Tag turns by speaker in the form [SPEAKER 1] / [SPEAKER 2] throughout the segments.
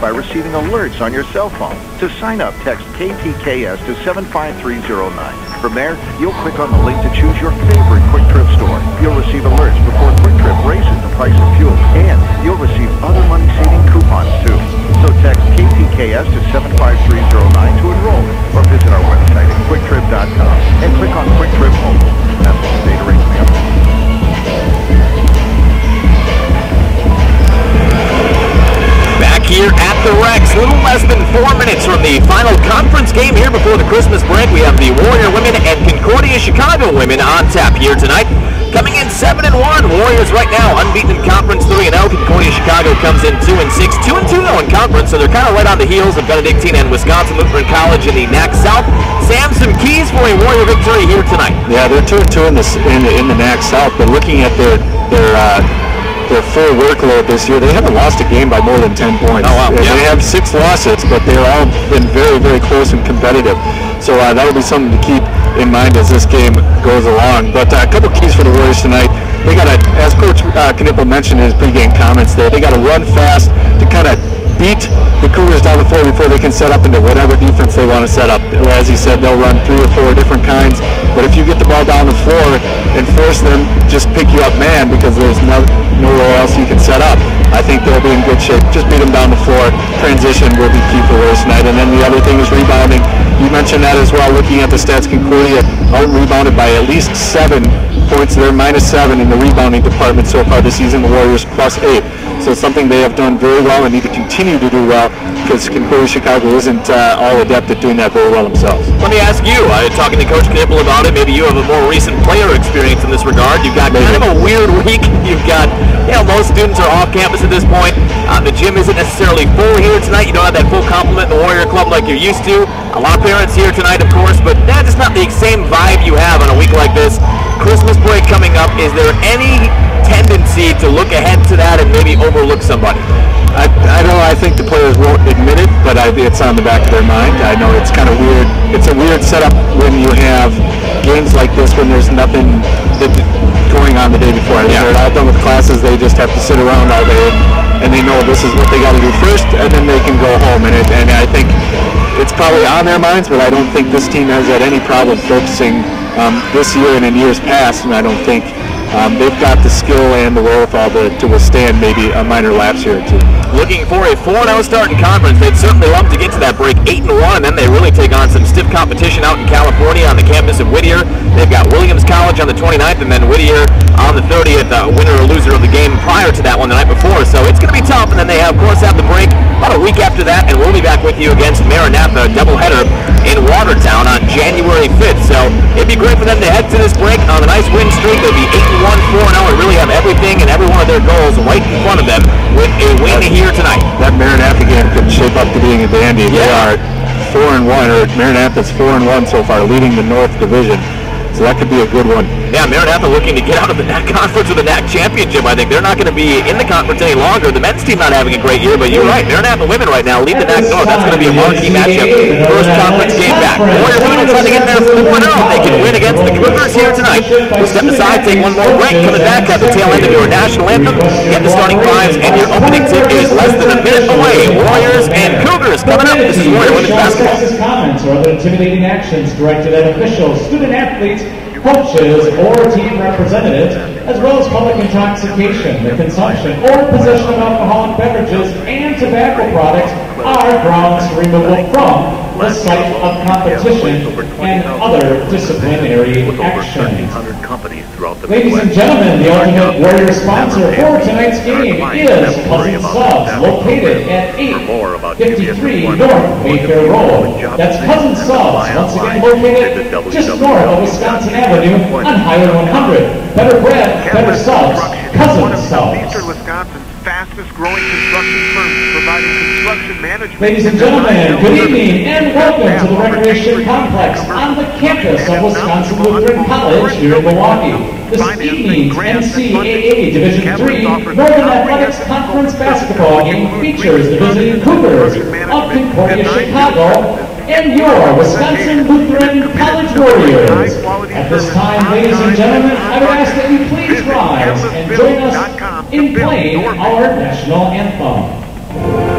[SPEAKER 1] by receiving alerts on your cell phone? To sign up, text KTKS to 75309. From there, you'll click on the link to choose your favorite QuikTrip store. You'll receive alerts before QuikTrip raises the price of fuel, and you'll receive other money-saving coupons too. So text KTKS to 75309 to enroll, or visit our website at QuikTrip.com and click on QuikTrip Home. That's the data
[SPEAKER 2] here at the Rex, a little less than four minutes from the final conference game here before the Christmas break. We have the Warrior women and Concordia Chicago women on tap here tonight. Coming in 7 and 1. Warriors right now unbeaten in conference 3 and 0. Concordia Chicago comes in 2 and 6. 2 and 2 though in conference, so they're kind of right on the heels of Benedictine and Wisconsin Lutheran College in the NAC South. Sam, some keys for a Warrior victory here tonight.
[SPEAKER 3] Yeah, they're two and two in the in the, in the NAC South, but looking at their their uh, their full workload this year, they haven't lost a game by more than 10 points.
[SPEAKER 2] Oh, wow. Yeah.
[SPEAKER 3] They have six losses, but they're all been very, very close and competitive. So uh, that'll be something to keep in mind as this game goes along. But uh, a couple keys for the Warriors tonight. They got to, as Coach uh, Knipple mentioned in his pregame comments there, they got to run fast to kind of beat the Cougars down the floor before they can set up into whatever defense they want to set up. As he said, they'll run three or four different kinds. But if you get the ball down the floor and force them just pick you up man because there's no, nowhere else you can set up, I think they'll be in good shape. Just beat them down the floor. Transition will be key for Warriors tonight. And then the other thing is rebounding. You mentioned that as well. Looking at the stats, Concordia out rebounded by at least seven points. They're minus seven in the rebounding department so far this season. The Warriors plus eight. So it's something they have done very well and need to continue to do well because Concordia Chicago isn't uh, all adept at doing that very well themselves.
[SPEAKER 2] Let me ask you, uh, talking to Coach Knipple about it, maybe you have a more recent player experience in this regard. You've got kind of a weird week. You've got, you know, most students are off campus at this point. Uh, the gym isn't necessarily full here tonight. You don't have that full complement in the Warrior Club like you're used to. A lot of parents here tonight, of course, but that's just not the same vibe you have on a week like this. Christmas break coming up. Is there any tendency to look ahead to that and maybe overlook somebody?
[SPEAKER 3] I, I know. I think the players won't admit it, but I, it's on the back of their mind. I know it's kind of weird. It's a weird setup when you have games like this when there's nothing that, going on the day before.
[SPEAKER 2] Yeah.
[SPEAKER 3] They're not done with classes. They just have to sit around all day, and they know this is what they got to do first, and then they can go home. And, it, and I think it's probably on their minds, but I don't think this team has had any problem focusing um, this year and in years past, and I don't think um, they've got the skill and the wherewithal to, to withstand maybe a minor lapse here or two.
[SPEAKER 2] looking for a 4-0 start in conference. They'd certainly love to get to that break 8-1, and then they really take on some stiff competition out in California on the campus of Whittier. They've got Williams College on the 29th, and then Whittier on the 30th, uh, winner or loser of the game prior to that one then they, have, of course, have the break about a week after that, and we'll be back with you against Maranatha, doubleheader in Watertown on January 5th. So it'd be great for them to head to this break on a nice win streak. They'll be 8-1, 4-0, and really have everything and every one of their goals right in front of them with a win here tonight.
[SPEAKER 3] That Maranatha game could shape up to being a dandy. They are four and one, or Maranatha's four and one so far, leading the North Division. So that could be a good one.
[SPEAKER 2] Yeah, Maranatha looking to get out of the NAC conference with the NAC championship. I think they're not going to be in the conference any longer. The men's team not having a great year, but you're right. Maranatha women right now lead the NAC North. That's going to be a marquee matchup. First conference game back. Warrior women will try to get there 4-0. They can win against the Cougars here tonight. We'll step aside, take one more break. Coming back at the tail end of your national anthem. Get the starting fives, and your opening tip is less than a minute away. Warriors and Cougars coming up. This is Warrior women's basketball.
[SPEAKER 4] Comments or other intimidating actions directed at officials, student athletes, coaches, or team representatives, as well as public intoxication, the consumption or possession of alcoholic beverages and tobacco products are grounds removal from the site of competition and other disciplinary actions.
[SPEAKER 1] companies throughout the
[SPEAKER 4] Ladies and gentlemen, the Ultimate Warrior sponsor for tonight's game is Cousin Subs, located at 853 North Mayfair Road. That's Cousin Subs, once again located just north of Wisconsin Avenue on Highway 100. Better bread, better subs, Cousin Subs.
[SPEAKER 1] Wisconsin's fastest growing construction firm providing construction management.
[SPEAKER 4] Ladies and gentlemen, good evening and welcome to the Recreation Complex on the campus of Wisconsin Lutheran College here in Milwaukee. This evening's NCAA Division III Northern Athletics Conference basketball game features the visiting Cougars of Concordia, Chicago, and your Wisconsin Lutheran College Warriors. At this time, ladies and gentlemen, I would ask that you please rise and join us in playing our national anthem.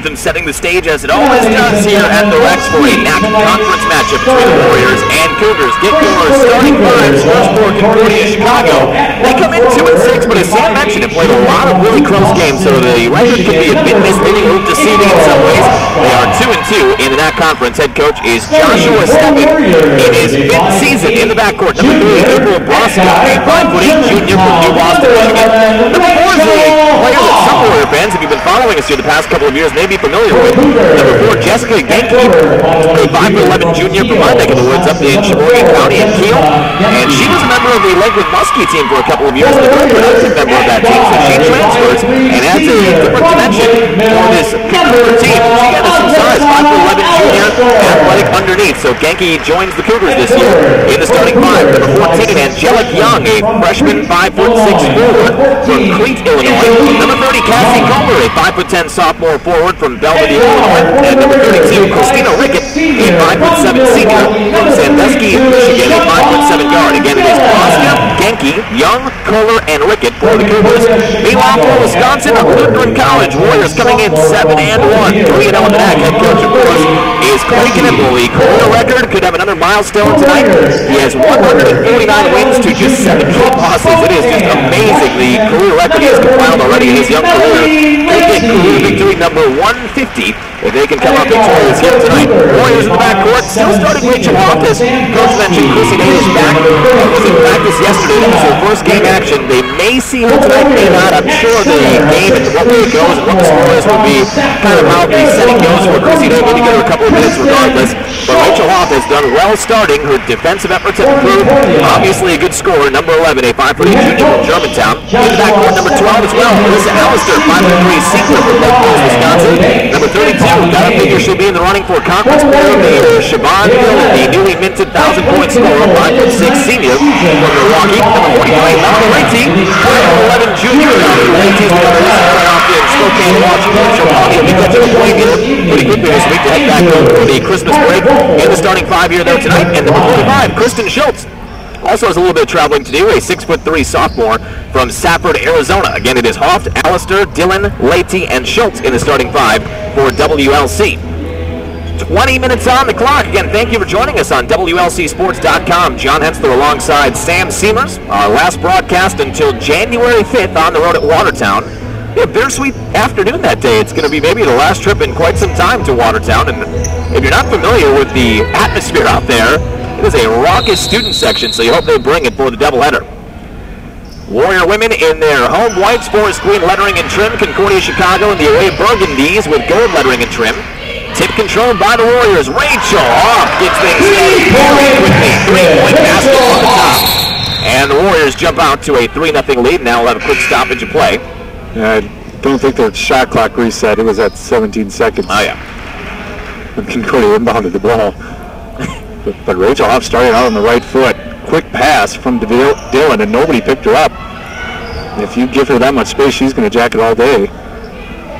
[SPEAKER 2] Anthem setting the stage as it always does here at the Rex for a NAC conference matchup between the Warriors and Cougars. Get Cougars starting first for Concordia, Chicago. They come in 2 and 6, but as Sam mentioned, have played a lot of really close games, so the record could be a bit misleading, a deceiving in some ways. They are 2 and 2 in the NAC conference. Head coach is Joshua Steppen It is fifth season in the backcourt. Number 3, April Brosco, a 5'8 junior from New Boston, Michigan. Number 4 is player that some Warrior fans, if you've been following us here the past couple of years, may be familiar with. Number 4, Jessica Genke, a 5'11 junior from my neck of the woods up in Sheboygan County in Kiel. And she was a member of the Lakeland Muskie team for a couple of years, and a very productive member of that team. So she transfers and adds a different dimension for this Cougar team. She got some size, 5'11 junior, athletic underneath. So Genke joins the Cougars this year in the starting five. Number 14, Angelic Young, a freshman 5'6 forward from Crete, Illinois. Number 30, Cassie Comer, a 5'10 sophomore forward from Belvidere, Illinois. And number 32, Christina Rickett, a 5'7 senior from Sandusky, Michigan, a 5'7 guard. Again, it is Bosnia, Genke, Young, Kohler, and Rickett for the Cougars. Meanwhile, for Wisconsin, Lutheran College, Warriors coming in 7 and 1. 3 and 0 in the NAC. Head coach, of course, is Clay. The career record could have another milestone tonight. He has 149 wins to just 17 losses. It is just amazing. The career record he has compiled already in his young career. Get career victory number 150 if they can come out victorious here tonight. Warriors in the backcourt, still starting Rachel Hoff. As Coach mentioned, Chrissy Day is back. She was in practice yesterday. That was her first game action. They may see her tonight, may not. I'm sure the game and what way it goes and what the score is will be kind of how the setting goes for Chrissy Day. Maybe get her a couple of minutes regardless. But Rachel Hoff has done well starting. Her defensive efforts have improved. Obviously a good scorer. Number 11, a 5'8 junior from Germantown. In the backcourt, number 12 as well. Melissa Allister, 5'3 senior from Lake Forest, Wisconsin. Number 32, got a figure she'll be in the running for Conference Player of the Year. Siobhan Hill, the newly minted 1,000-point scorer, 5'6 senior from Milwaukee. Number 43, Melanie Rainey, 5'11 junior. Rainey's the other playoff in Spokane, Washington. Siobhan will be catching a point here pretty quickly this week to head back home for the Christmas break. In the starting five here, though, tonight. And number 45, Kristen Schultz. Also has a little bit of traveling to do, a 6'3 sophomore from Safford, Arizona. Again, it is Hoft, Allister, Dillon, Leite, and Schultz in the starting five for WLC. 20 minutes on the clock. Again, thank you for joining us on WLCSports.com. John Hensler alongside Sam Seamers. Our last broadcast until January 5th on the road at Watertown. Yeah, bittersweet afternoon that day. It's going to be maybe the last trip in quite some time to Watertown. And if you're not familiar with the atmosphere out there, it is a raucous student section, so you hope they bring it for the doubleheader. Warrior women in their home whites, forest green lettering and trim. Concordia, Chicago in the away burgundies with gold lettering and trim. Tip controlled by the Warriors. Rachel off gets things steady very quickly. Three-point basket on the top. And the Warriors jump out to a 3-0 lead. Now we'll have a quick stoppage of play.
[SPEAKER 3] I don't think their shot clock reset. It was at 17 seconds.
[SPEAKER 2] Oh, yeah.
[SPEAKER 3] And Concordia inbounded the ball. but, but Rachel Hoff started out on the right foot. Quick pass from Deville, Dillon, and nobody picked her up. If you give her that much space, she's going to jack it all day.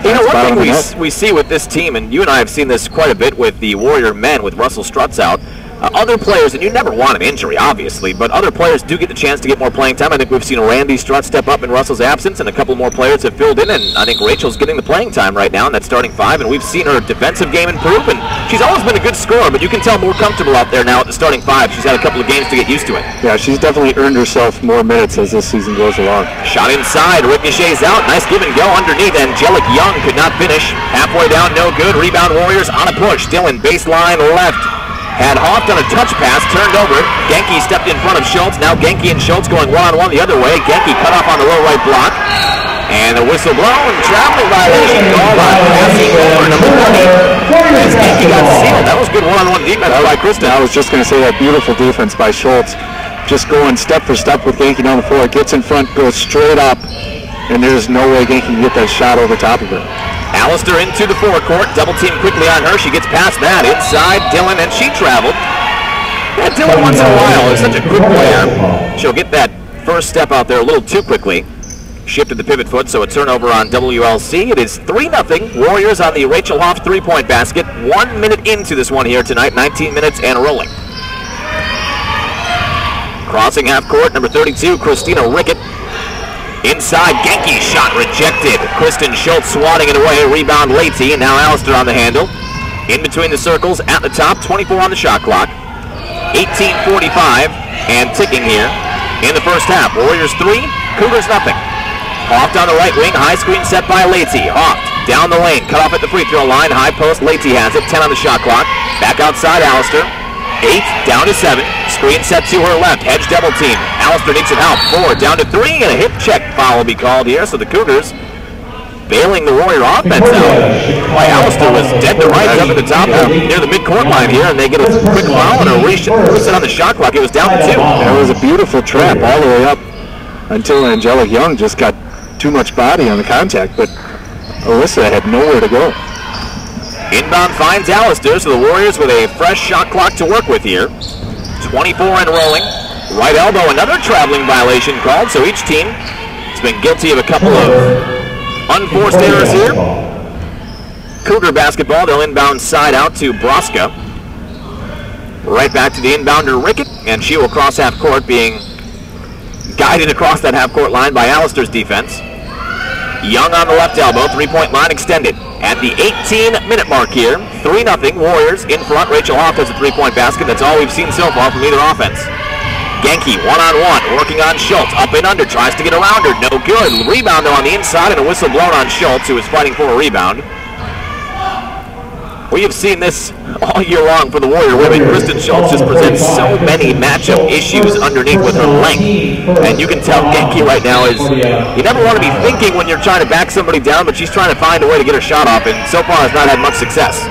[SPEAKER 2] You know, one thing we, s- we see with this team, and you and I have seen this quite a bit with the Warrior men with Russell Strutz out, uh, other players, and you never want an injury, obviously, but other players do get the chance to get more playing time. I think we've seen Randy Strutt step up in Russell's absence, and a couple more players have filled in, and I think Rachel's getting the playing time right now in that starting five, and we've seen her defensive game improve, and she's always been a good scorer, but you can tell more comfortable out there now at the starting five. She's had a couple of games to get used to it.
[SPEAKER 3] Yeah, she's definitely earned herself more minutes as this season goes along.
[SPEAKER 2] Shot inside, ricochets out, nice give and go underneath. Angelic Young could not finish. Halfway down, no good. Rebound Warriors on a push. Dylan baseline left. Had Hoft on a touch pass, turned over. Genki stepped in front of Schultz. Now Genki and Schultz going one-on-one the other way. Genki cut off on the low right block. And the whistle blown. Traveling violation called on passing over number 20. As Genki got sealed. That was good one-on-one defense by Kristen.
[SPEAKER 3] I was just going to say that beautiful defense by Schultz. Just going step for step with Genki down the floor. Gets in front, goes straight up, and there's no way Genki can get that shot over top of her.
[SPEAKER 2] Allister into the forecourt, double team quickly on her. She gets past that, inside Dylan, and she traveled. Yeah, Dylan once in a while is such a quick player. She'll get that first step out there a little too quickly. Shifted the pivot foot, so a turnover on WLC. It is 3-0 Warriors on the Rachel Hoff three-point basket. One minute into this one here tonight, 19 minutes and rolling. Crossing half court, number 32, Christina Rickett. Inside, Genki shot rejected. Kristen Schultz swatting it away. Rebound Leite, and now Allister on the handle. In between the circles, at the top, 24 on the shot clock. 18.45 and ticking here in the first half. Warriors 3, Cougars nothing. Hoft on the right wing, high screen set by Leite. Hoft down the lane, cut off at the free throw line. High post, Leite has it. 10 on the shot clock. Back outside, Allister. Eight, down to seven. Screen set to her left. Hedge double team. Allister needs some help. Four, down to three, and a hip check foul will be called here. So the Cougars bailing the Warrior offense out. Why Allister was dead to rights up at the top uh, near the midcourt line here, and they get a quick foul and a reset on the shot clock. It was down to two.
[SPEAKER 3] It was a beautiful trap all the way up until Angelic Young just got too much body on the contact, but Alyssa had nowhere to go.
[SPEAKER 2] Inbound finds Allister, so the Warriors with a fresh shot clock to work with here. 24 and rolling. Right elbow, another traveling violation called, so each team has been guilty of a couple of unforced errors here. Cougar basketball, they'll inbound side out to Broska. Right back to the inbounder Rickett, and she will cross half court, being guided across that half court line by Allister's defense. Young on the left elbow, three-point line extended. At the 18-minute mark here, 3-0 Warriors in front. Rachel Hoft has a three-point basket. That's all we've seen so far from either offense. Genki one-on-one, working on Schultz. Up and under, tries to get around her. No good. Rebound, though, on the inside, and a whistle blown on Schultz, who is fighting for a rebound. We have seen this all year long for the Warrior women. Kristen Schultz just presents so many matchup issues underneath with her length. And you can tell Genki right now is, you never want to be thinking when you're trying to back somebody down, but she's trying to find a way to get her shot off, and so far has not had much success.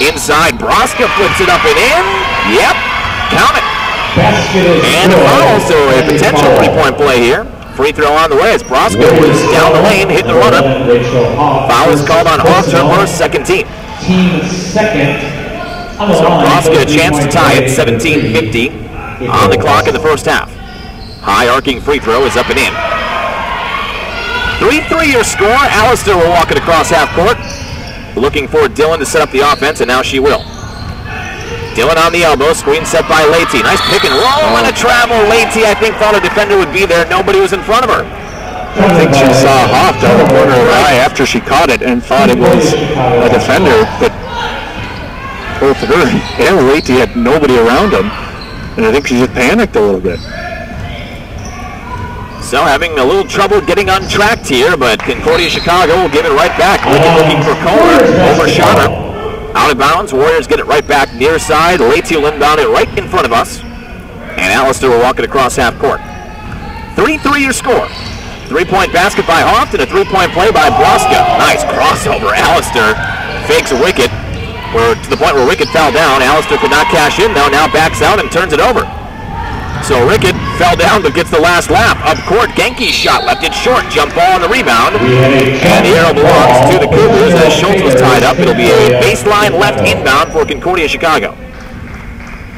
[SPEAKER 2] Inside, Broska flips it up and in. Yep, count it. And a foul, so a potential three-point play here. Free throw on the way as Broska was down the lane, hitting the runner. Foul is called on Hoft, her second team.
[SPEAKER 4] Team second.
[SPEAKER 2] So Broska a chance to tie it, 17-50 on the clock in the first half. High arcing free throw is up and in. 3-3 your score. Allister will walk it across half court. Looking for Dylan to set up the offense, and now she will. Dylan on the elbow, screen set by Leite. Nice pick and roll and a oh. travel. Leite, I think, thought a defender would be there. Nobody was in front of her.
[SPEAKER 3] I think she saw Hoft out of the corner of her eye after she caught it and thought it was a defender, but both her and Leite had nobody around them, and I think she just panicked a little bit.
[SPEAKER 2] So having a little trouble getting untracked here, but Concordia Chicago will give it right back. Lincoln looking for Kohler, overshot her. Out of bounds, Warriors get it right back near side. Leite will inbound it right in front of us. And Allister will walk it across half court. 3-3 your score. Three-point basket by Hoft and a three-point play by Broska. Nice crossover. Allister fakes Wicket. Where, to the point where Wicket fell down. Allister could not cash in, though. Now backs out and turns it over. So Rickett fell down but gets the last lap. Up court, Genki's shot left it short. Jump ball on the rebound. And the arrow belongs to the Cougars as Schultz was tied up. It'll be a baseline left inbound for Concordia Chicago.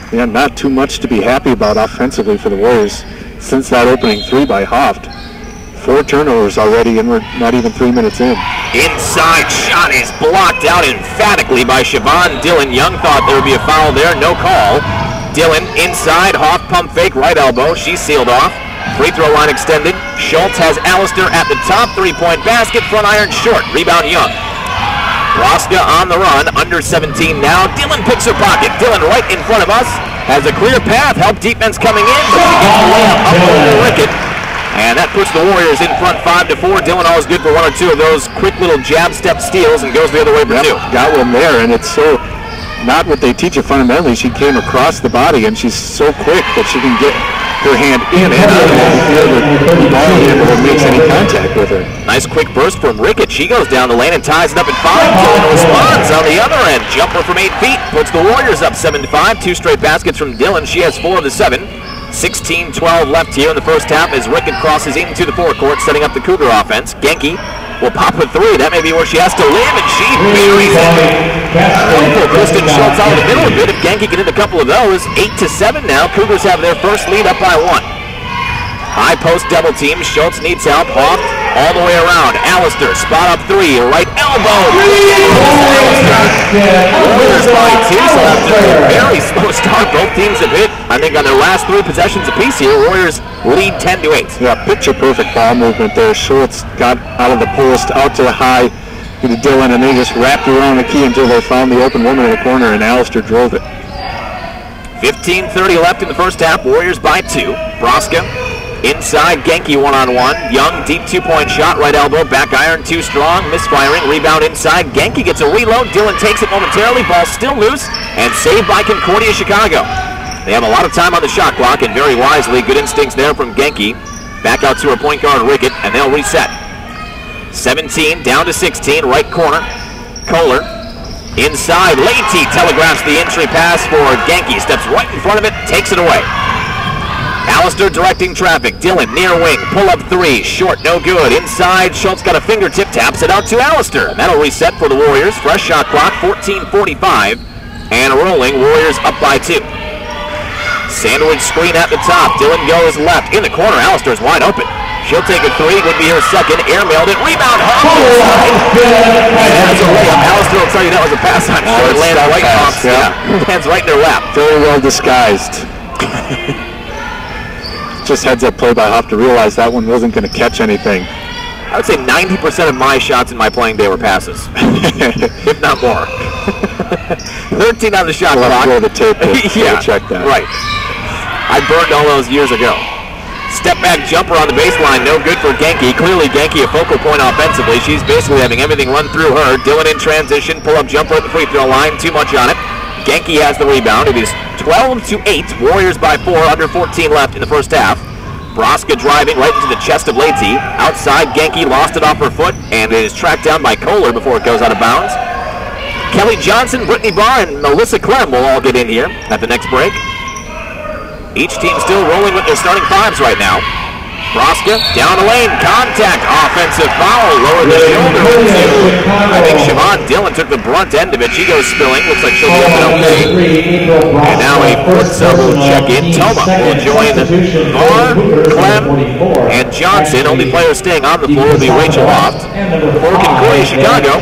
[SPEAKER 3] Yeah, not too much to be happy about offensively for the Warriors since that opening three by Hoft. Four turnovers already, and we're not even three minutes in.
[SPEAKER 2] Inside shot is blocked out emphatically by Siobhan Dillon. Young thought there would be a foul there, no call. Dillon inside, Hoff pump fake, right elbow. She's sealed off. Free throw line extended. Schultz has Allister at the top, three-point basket, front iron short. Rebound Young. Broska on the run, under 17 now. Dillon picks her pocket. Dillon right in front of us. Has a clear path. Help defense coming in. She the layup up over Rickett. And that puts the Warriors in front 5 to 4. Dillon always good for one or two of those quick little jab step steals and goes the other way for
[SPEAKER 3] Yep,
[SPEAKER 2] two.
[SPEAKER 3] got one there, and it's so not what they teach you fundamentally. She came across the body, and she's so quick that she can get her hand in and out of the field with the ball makes any contact with her.
[SPEAKER 2] Nice quick burst from Rickett. She goes down the lane and ties it up at five. Dillon responds on the other end. Jumper from eight feet puts the Warriors up seven to five. Two straight baskets from Dylan. She has four of the seven. 16-12 left here in the first half as Rickett crosses into the forecourt, setting up the Cougar offense. Genki will pop with three. That may be where she has to live, and she buries it. Beautiful. Kristen Schultz out of the middle a bit. If Genki can hit a couple of those, eight to seven now. Cougars have their first lead up by one. High post double team. Schultz needs help. Hoff all the way around. Allister, spot up three. Right elbow. Warriors by two, so after a very slow start, both teams have hit, I think, on their last three possessions apiece here. Warriors lead 10 to 8.
[SPEAKER 3] Yeah, picture perfect ball movement there. Schultz got out of the post, out to the high, to the Dillon, and they just wrapped around the key until they found the open woman in the corner, and Alistair drove it.
[SPEAKER 2] 15.30 left in the first half. Warriors by two. Broska inside. Genki one on one. Young deep two point shot. Right elbow. Back iron too strong. Misfiring. Rebound inside. Genki gets a reload. Dylan takes it momentarily. Ball still loose and saved by Concordia Chicago. They have a lot of time on the shot clock and very wisely good instincts there from Genki. Back out to her point guard Rickett and they'll reset. 17 down to 16. Right corner. Kohler Inside, Leite telegraphs the entry pass for Genki. Steps right in front of it, takes it away. Allister directing traffic. Dylan near wing. Pull up three. Short, no good. Inside, Schultz got a fingertip, taps it out to Allister. And that'll reset for the Warriors. Fresh shot clock, 14.45. And rolling, Warriors up by two. Sandwich screen at the top. Dylan goes left. In the corner, Allister's wide open. She'll take a three. Would be her second. Airmailed it. Rebound. Inside. Oh, and that's a layup. Allister will tell you that was a pass on short.
[SPEAKER 3] that
[SPEAKER 2] right,
[SPEAKER 3] pass, yeah.
[SPEAKER 2] yeah. Lands right in her lap.
[SPEAKER 3] Very well disguised. Just heads up play by Hoff to realize that one wasn't going to catch anything.
[SPEAKER 2] I would say 90% of my shots in my playing day were passes, if not more. 13 on the shot
[SPEAKER 3] We'll
[SPEAKER 2] clock.
[SPEAKER 3] to the tape
[SPEAKER 2] yeah,
[SPEAKER 3] check that.
[SPEAKER 2] Right. I burned all those years ago. Step back jumper on the baseline, no good for Genki. Clearly Genki a focal point offensively. She's basically having everything run through her. Dylan in transition, pull up jumper at the free throw line, too much on it. Genki has the rebound. It is 12 to 8. Warriors by 4, under 14 left in the first half. Broska driving right into the chest of Leite. Outside, Genki lost it off her foot, and it is tracked down by Kohler before it goes out of bounds. Kelly Johnson, Brittany Barr, and Melissa Clem will all get in here at the next break. Each team still rolling with their starting fives right now. Broska down the lane, contact, offensive foul, lower the shoulder. I think Siobhan Dillon took the brunt end of it. She goes spilling. Looks like she'll be okay. And now a sub will check in. Toma will join Barr, Clem, and Johnson. Only player staying on the floor will be Rachel Loft. For Concordia, Chicago,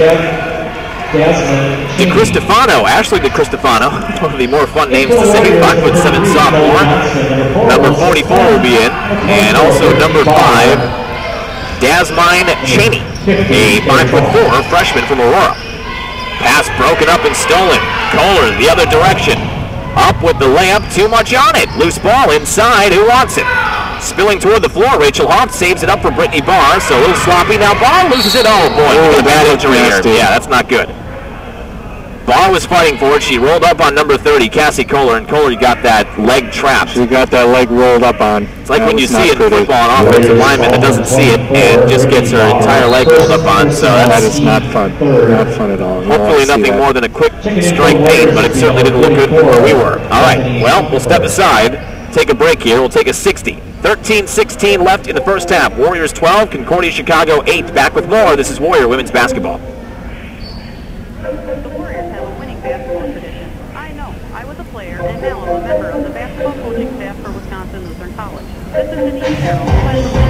[SPEAKER 2] DeCristofano, Ashley DeCristofano, one of the more fun names to say, 5 foot 7 sophomore. Number 44 will be in, and also number 5, Dasmine Cheney, a 5 foot 4 freshman from Aurora. Pass broken up and stolen. Kohler the other direction. Up with the layup, too much on it. Loose ball inside, who wants it? Spilling toward the floor, Rachel Hoff saves it up for Brittany Barr, so a little sloppy. Now Barr loses it. Oh boy, got a bad injury here. Yeah, that's not good. Barr was fighting for it. She rolled up on number 30, Cassie Kohler, and Kohler got that leg trapped.
[SPEAKER 3] She got that leg rolled up on.
[SPEAKER 2] It's like when you see it in football, an offensive lineman that doesn't see it and just gets her entire leg rolled up on. So
[SPEAKER 3] That
[SPEAKER 2] that's
[SPEAKER 3] not fun. Not fun at all.
[SPEAKER 2] Hopefully nothing more than a quick strike pain, but it certainly didn't look good from where we were. All right, well, we'll step aside, take a break here. We'll take a 60. 13-16 left in the first half. Warriors 12, Concordia Chicago 8. Back with more. This is Warrior Women's Basketball.
[SPEAKER 5] The Warriors have a winning basketball tradition. I know. I was a player, and now I'm a member of the basketball coaching staff for Wisconsin Lutheran College. This is Denise Carroll,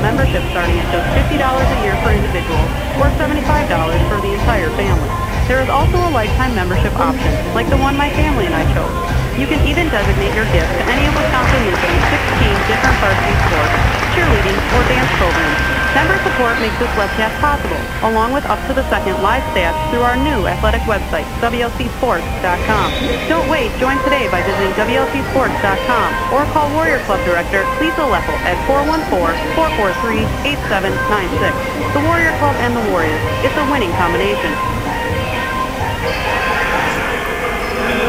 [SPEAKER 5] membership starting at just $50 a year for individuals or $75 for the entire family. There is also a lifetime membership option, like the one my family and I chose. You can even designate your gift to any of Lutheran's 16 different varsity sports, cheerleading, or dance programs. Member support makes this webcast possible, along with up to the second live stats through our new athletic website, WLCSports.com. Don't wait, join today by visiting WLCSports.com or call Warrior Club Director Lisa Leffel at 414-443-8796. The Warrior Club and the Warriors, it's a winning combination.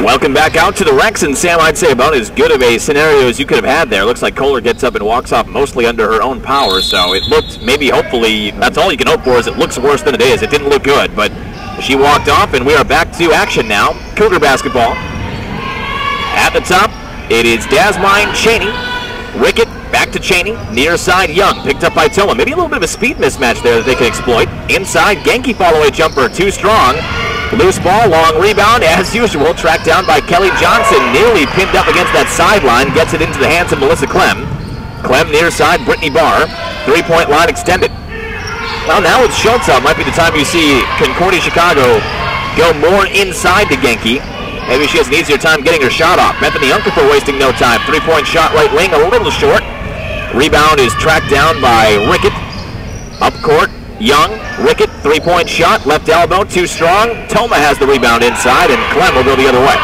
[SPEAKER 2] Welcome back out to the Rex, and Sam, I'd say about as good of a scenario as you could have had there. Looks like Kohler gets up and walks off mostly under her own power, so it looked, maybe hopefully, that's all you can hope for is it looks worse than it is. It didn't look good, but she walked off, and we are back to action now. Cougar basketball. At the top, it is Dasmine Cheney. Wicket back to Cheney. Near side, Young. Picked up by Toma. Maybe a little bit of a speed mismatch there that they can exploit. Inside, Genki follow-away jumper, too strong. Loose ball, long rebound, as usual, tracked down by Kelly Johnson, nearly pinned up against that sideline, gets it into the hands of Melissa Clem. Clem near side, Brittany Barr, three-point line extended. Well, now with Schultz out, might be the time you see Concordia Chicago go more inside to Genki. Maybe she has an easier time getting her shot off. Bethany Unkefer wasting no time. Three-point shot right wing, a little short. Rebound is tracked down by Rickett. Up court, Young, Rickett, three-point shot, left elbow, too strong. Toma has the rebound inside, and Clem will go the other way.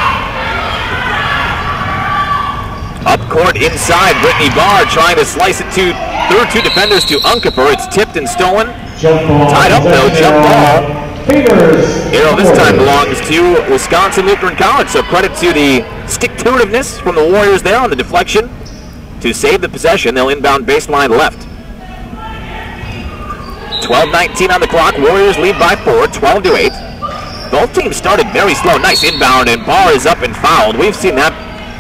[SPEAKER 2] Up court inside, Brittany Barr trying to slice it to through two defenders to Unkefer. It's tipped and stolen. Tied up though, jump ball. Arrow this time belongs to Wisconsin Lutheran College, so credit to the stick-to-itiveness from the Warriors there on the deflection. To save the possession, they'll inbound baseline left. 12-19 on the clock. Warriors lead by four, 12 to 8. Both teams started very slow. Nice inbound, and Barr is up and fouled. We've seen that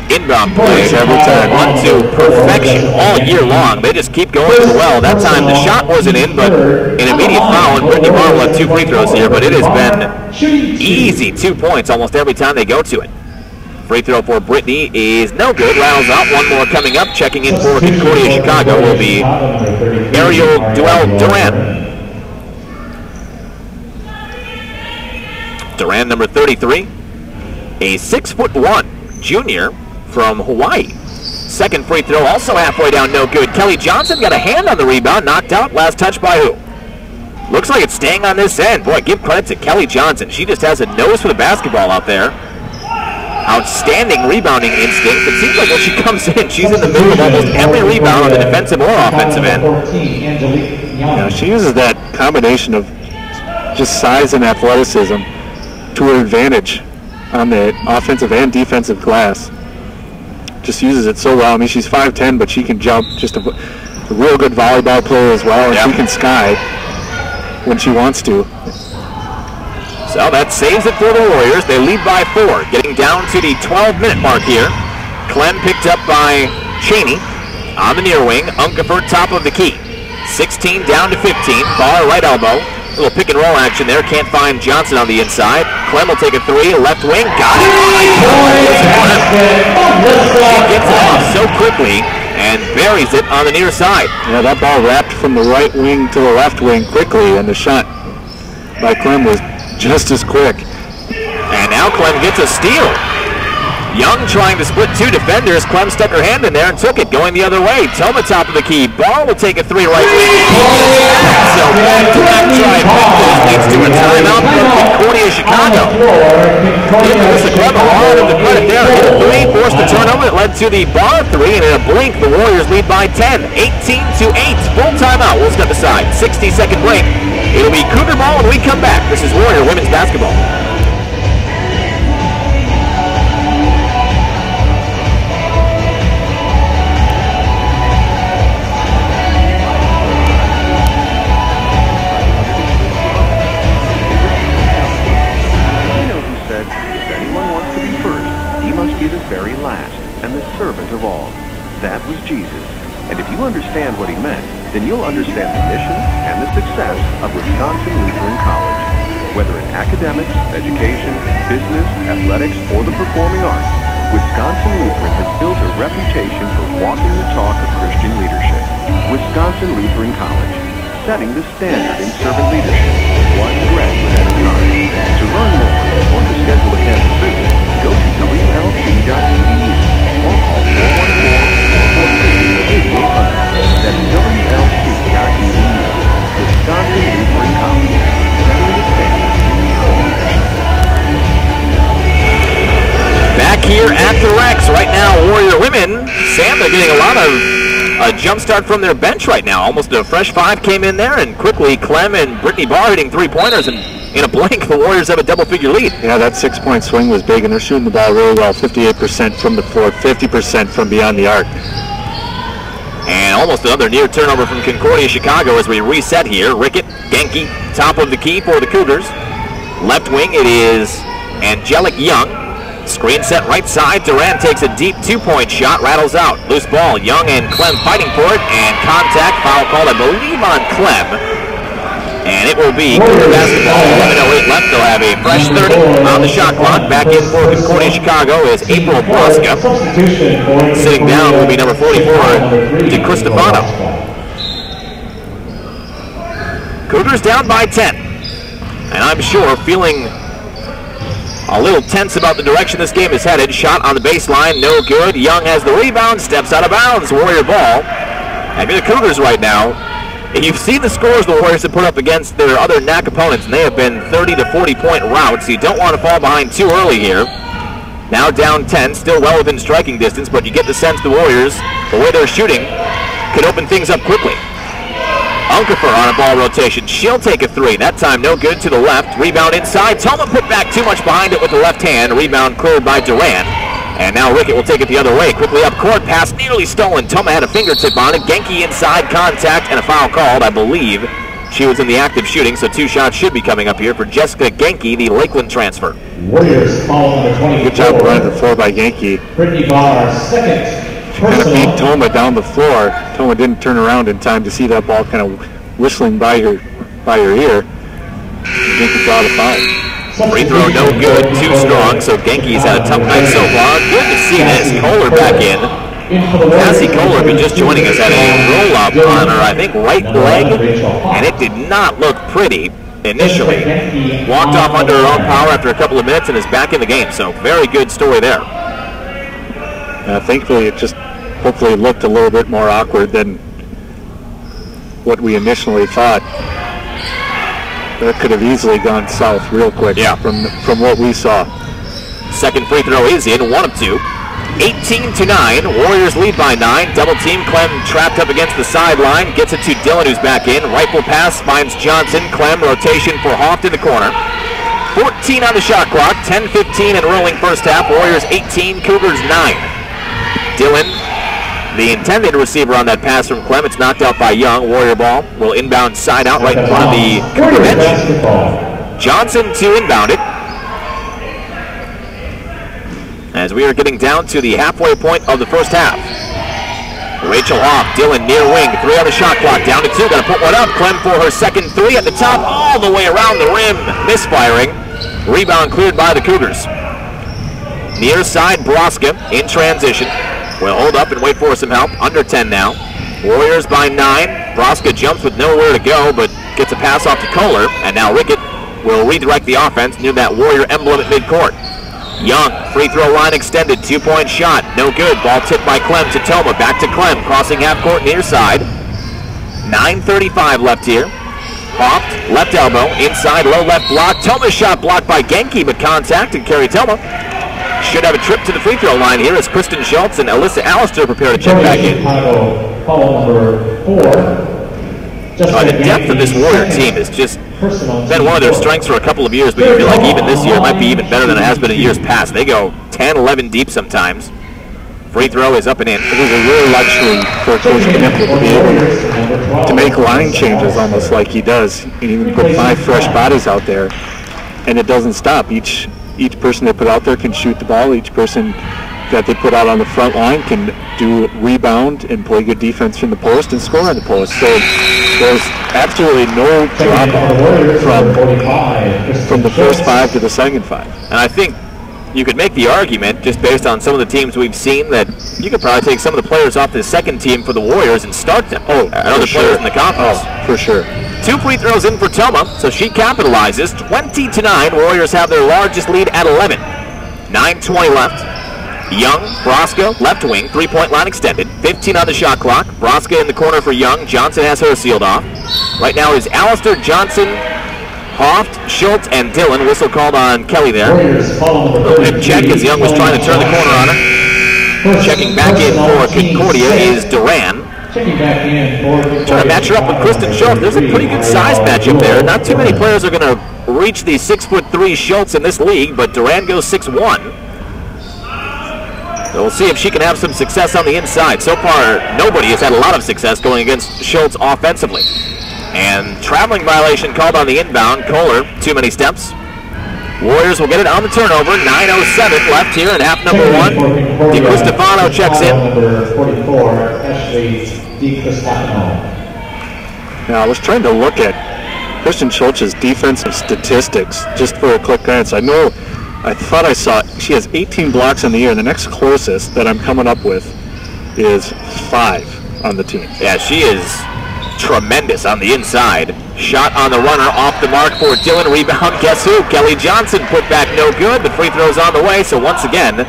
[SPEAKER 2] inbound play every time run to perfection all year long. They just keep going well. That time the shot wasn't in, but an immediate foul, and Brittany Barr will have two free throws here, but it has been easy two points almost every time they go to it. Free throw for Brittany is no good. Rattles out. One more coming up. Checking in for Concordia Chicago will be Ariel Duell Duran. Duran, number 33, a six foot one junior from Hawaii. Second free throw also halfway down, no good. Kelly Johnson got a hand on the rebound, knocked out. Last touch by who? Looks like it's staying on this end. Boy, give credit to Kelly Johnson. She just has a nose for the basketball out there. Outstanding rebounding instinct. It seems like when she comes in, she's in the middle of almost every rebound on the defensive or offensive end.
[SPEAKER 3] Yeah, she uses that combination of just size and athleticism to her advantage on the offensive and defensive glass. Just uses it so well. I mean, she's 5'10", but she can jump. Just a, a real good volleyball player as well, and
[SPEAKER 2] Yep.
[SPEAKER 3] she can sky when she wants to.
[SPEAKER 2] So that saves it for the Warriors. They lead by four, getting down to the 12-minute mark here. Clem picked up by Cheney on the near wing. Unkefer top of the key. 16 down to 15. Barr right elbow. Little pick and roll action there. Can't find Johnson on the inside. Clem will take a three. Left wing. Got it. Gets it off so quickly and buries it on the near side.
[SPEAKER 3] Yeah, that ball wrapped from the right wing to the left wing quickly, and the shot by Clem was just as quick.
[SPEAKER 2] And now Clem gets a steal. Young trying to split two defenders. Clem stuck her hand in there and took it, going the other way. Toma top of the key. Ball will take a three right wing. So back-to-back trifectas leads to a timeout from Concordia Chicago. Give Melissa Clem a lot of the credit there. Hit a three, forced the turnover that led to the bar three, and in a blink, the Warriors lead by 10, 18 to 8. Full timeout. We'll step aside. 60 second break. It'll be Cougar ball when we come back. This is Warrior Women's Basketball.
[SPEAKER 1] That was Jesus. And if you understand what he meant, then you'll understand the mission and the success of Wisconsin Lutheran College. Whether in academics, education, business, athletics, or the performing arts, Wisconsin Lutheran has built a reputation for walking the talk of Christian leadership. Wisconsin Lutheran College, setting the standard in servant leadership, one graduate at a time. To learn more or to schedule a campus visit, go to WLC.edu or call 414-450-8800. That's WLC.edu. Wisconsin Lutheran College, setting the standard in servant leadership.
[SPEAKER 2] Back here at the Rex right now, Warrior women. Sam, they're getting a lot of a jump start from their bench right now. Almost a fresh five came in there, and quickly Clem and Brittany Barr hitting three pointers, and in a blink, the Warriors have a double figure lead.
[SPEAKER 3] Yeah, that six-point swing was big, and they're shooting the ball really well. 58% from the floor, 50% from beyond the arc.
[SPEAKER 2] And almost another near turnover from Concordia Chicago as we reset here. Rickett, Genki, top of the key for the Cougars. Left wing, it is Angelic Young. Screen set right side. Duran takes a deep two-point shot, rattles out. Loose ball. Young and Clem fighting for it, and contact foul called, I believe, on Clem. And it will be Cougar basketball. 11.08 left. They'll have a fresh 30 on the shot clock. Back in for Concordia Chicago is April Broska. Sitting down will be number 44, De Cristofano. Cougars down by 10. And I'm sure feeling a little tense about the direction this game is headed. Shot on the baseline, no good. Young has the rebound, steps out of bounds. Warrior ball. And the Cougars right now, you've seen the scores the Warriors have put up against their other NAC opponents, and they have been 30 to 40 point routes. You don't want to fall behind too early here. Now down 10, still well within striking distance, but you get the sense the Warriors, the way they're shooting, could open things up quickly. Unkefer on a ball rotation. She'll take a three. That time no good to the left. Rebound inside. Toma put back too much behind it with the left hand. Rebound cleared by Duran. And now Rickett will take it the other way. Quickly up court. Pass nearly stolen. Toma had a fingertip on it. Genki inside contact and a foul called, I believe. She was in the active shooting, so two shots should be coming up here for Jessica Genki, the Lakeland transfer.
[SPEAKER 4] Warriors foul the 24.
[SPEAKER 3] Good job running the floor by Yankee.
[SPEAKER 4] Brittany Barr, second She
[SPEAKER 3] Kind of beat. Toma down the floor. Toma didn't turn around in time to see that ball kind of whistling by her by her ear. Yankee got a foul.
[SPEAKER 2] Free throw no good, too strong, so Genki's had a tough night so far. Good to see this. Kohler back in. Cassie Kohler, just joining us, had a roll-up on her, I think, right leg, and it did not look pretty initially. Walked off under her own power after a couple of minutes and is back in the game, so very good story there.
[SPEAKER 3] Uh, thankfully, it just hopefully looked a little bit more awkward than what we initially thought. That could have easily gone south real quick
[SPEAKER 2] Yeah.
[SPEAKER 3] from from what we saw.
[SPEAKER 2] Second free throw is in, one of two. 18 to 9. Warriors lead by 9. Double team. Clem trapped up against the sideline. Gets it to Dylan, who's back in. Rifle pass finds Johnson. Clem rotation for Hoft in the corner. 14 on the shot clock. 10 15 and rolling first half. Warriors 18, Cougars 9. Dillon, the intended receiver on that pass from Clem. It's knocked out by Young. Warrior ball will inbound side out right in front of the bench. Johnson to inbound it. As we are getting down to the halfway point of the first half. Rachel Hoff, Dylan near wing, three on the shot clock, down to two, gonna put one up. Clem for her second three at the top, all the way around the rim, misfiring. Rebound cleared by the Cougars. Near side, Broska in transition. Will hold up and wait for some help. Under 10 now. Warriors by nine. Broska jumps with nowhere to go, but gets a pass off to Kohler. And now Rickett will redirect the offense near that Warrior emblem at midcourt. Young, free throw line extended, two point shot, no good. Ball tipped by Clem to Toma, back to Clem, crossing half court near side. 9.35 left here. Hoft, left elbow, inside low left block. Toma's shot blocked by Genki, but contact and carry Toma. Should have a trip to the free throw line here as Kristen Schultz and Alyssa Allister prepare to check back in.
[SPEAKER 4] Chicago number four.
[SPEAKER 2] Uh, the depth of this Warrior team has just been one of their strengths for a couple of years, but you feel like even this year it might be even better than it has been in years past. They go 10, 11 deep sometimes. Free throw is up and in.
[SPEAKER 3] It is a real luxury for Coach Knipple to be able to make line changes almost like he does. And even put five fresh bodies out there, and it doesn't stop. Each each person they put out there can shoot the ball. Each person that they put out on the front line can do rebound and play good defense from the post and score on the post. So there's absolutely no drop from from the first five to the second five.
[SPEAKER 2] And I think you could make the argument, just based on some of the teams we've seen, that you could probably take some of the players off the second team for the Warriors and start them.
[SPEAKER 3] Oh,
[SPEAKER 2] other
[SPEAKER 3] for
[SPEAKER 2] players in the conference.
[SPEAKER 3] Oh, for sure.
[SPEAKER 2] Two free throws in for Toma, so she capitalizes. 20 to 9. Warriors have their largest lead at 11. 9.20 left. Young, Broska, left wing, three point line extended. 15 on the shot clock. Broska in the corner for Young. Johnson has her sealed off. Right now is Allister Johnson, Hoff, Schultz, and Dillon. Whistle called on Kelly there.
[SPEAKER 4] Warriors follow number
[SPEAKER 2] Little hip
[SPEAKER 4] 33,
[SPEAKER 2] check as Young was trying to turn the corner on her. Checking back in for Concordia is Duran. Trying to match her up with Kristen Schultz. There's a pretty good size matchup there. Not too many players are going to reach the six foot three Schultz in this league, but Duran goes six one. So we'll see if she can have some success on the inside. So far, nobody has had a lot of success going against Schultz offensively. And traveling violation called on the inbound. Kohler, too many steps. Warriors will get it on the turnover. 9.07 left here in half number one. DiCristofano checks in.
[SPEAKER 4] Number 44, Ashley.
[SPEAKER 3] Now, I was trying to look at Kristen Schultz's defensive statistics just for a quick glance. I know, I thought I saw she has 18 blocks in the year. The next closest that I'm coming up with is five on the team.
[SPEAKER 2] Yeah, she is tremendous on the inside. Shot on the runner, off the mark for Dillon. Rebound, guess who? Kelly Johnson put back no good. The free throw's on the way, so once again,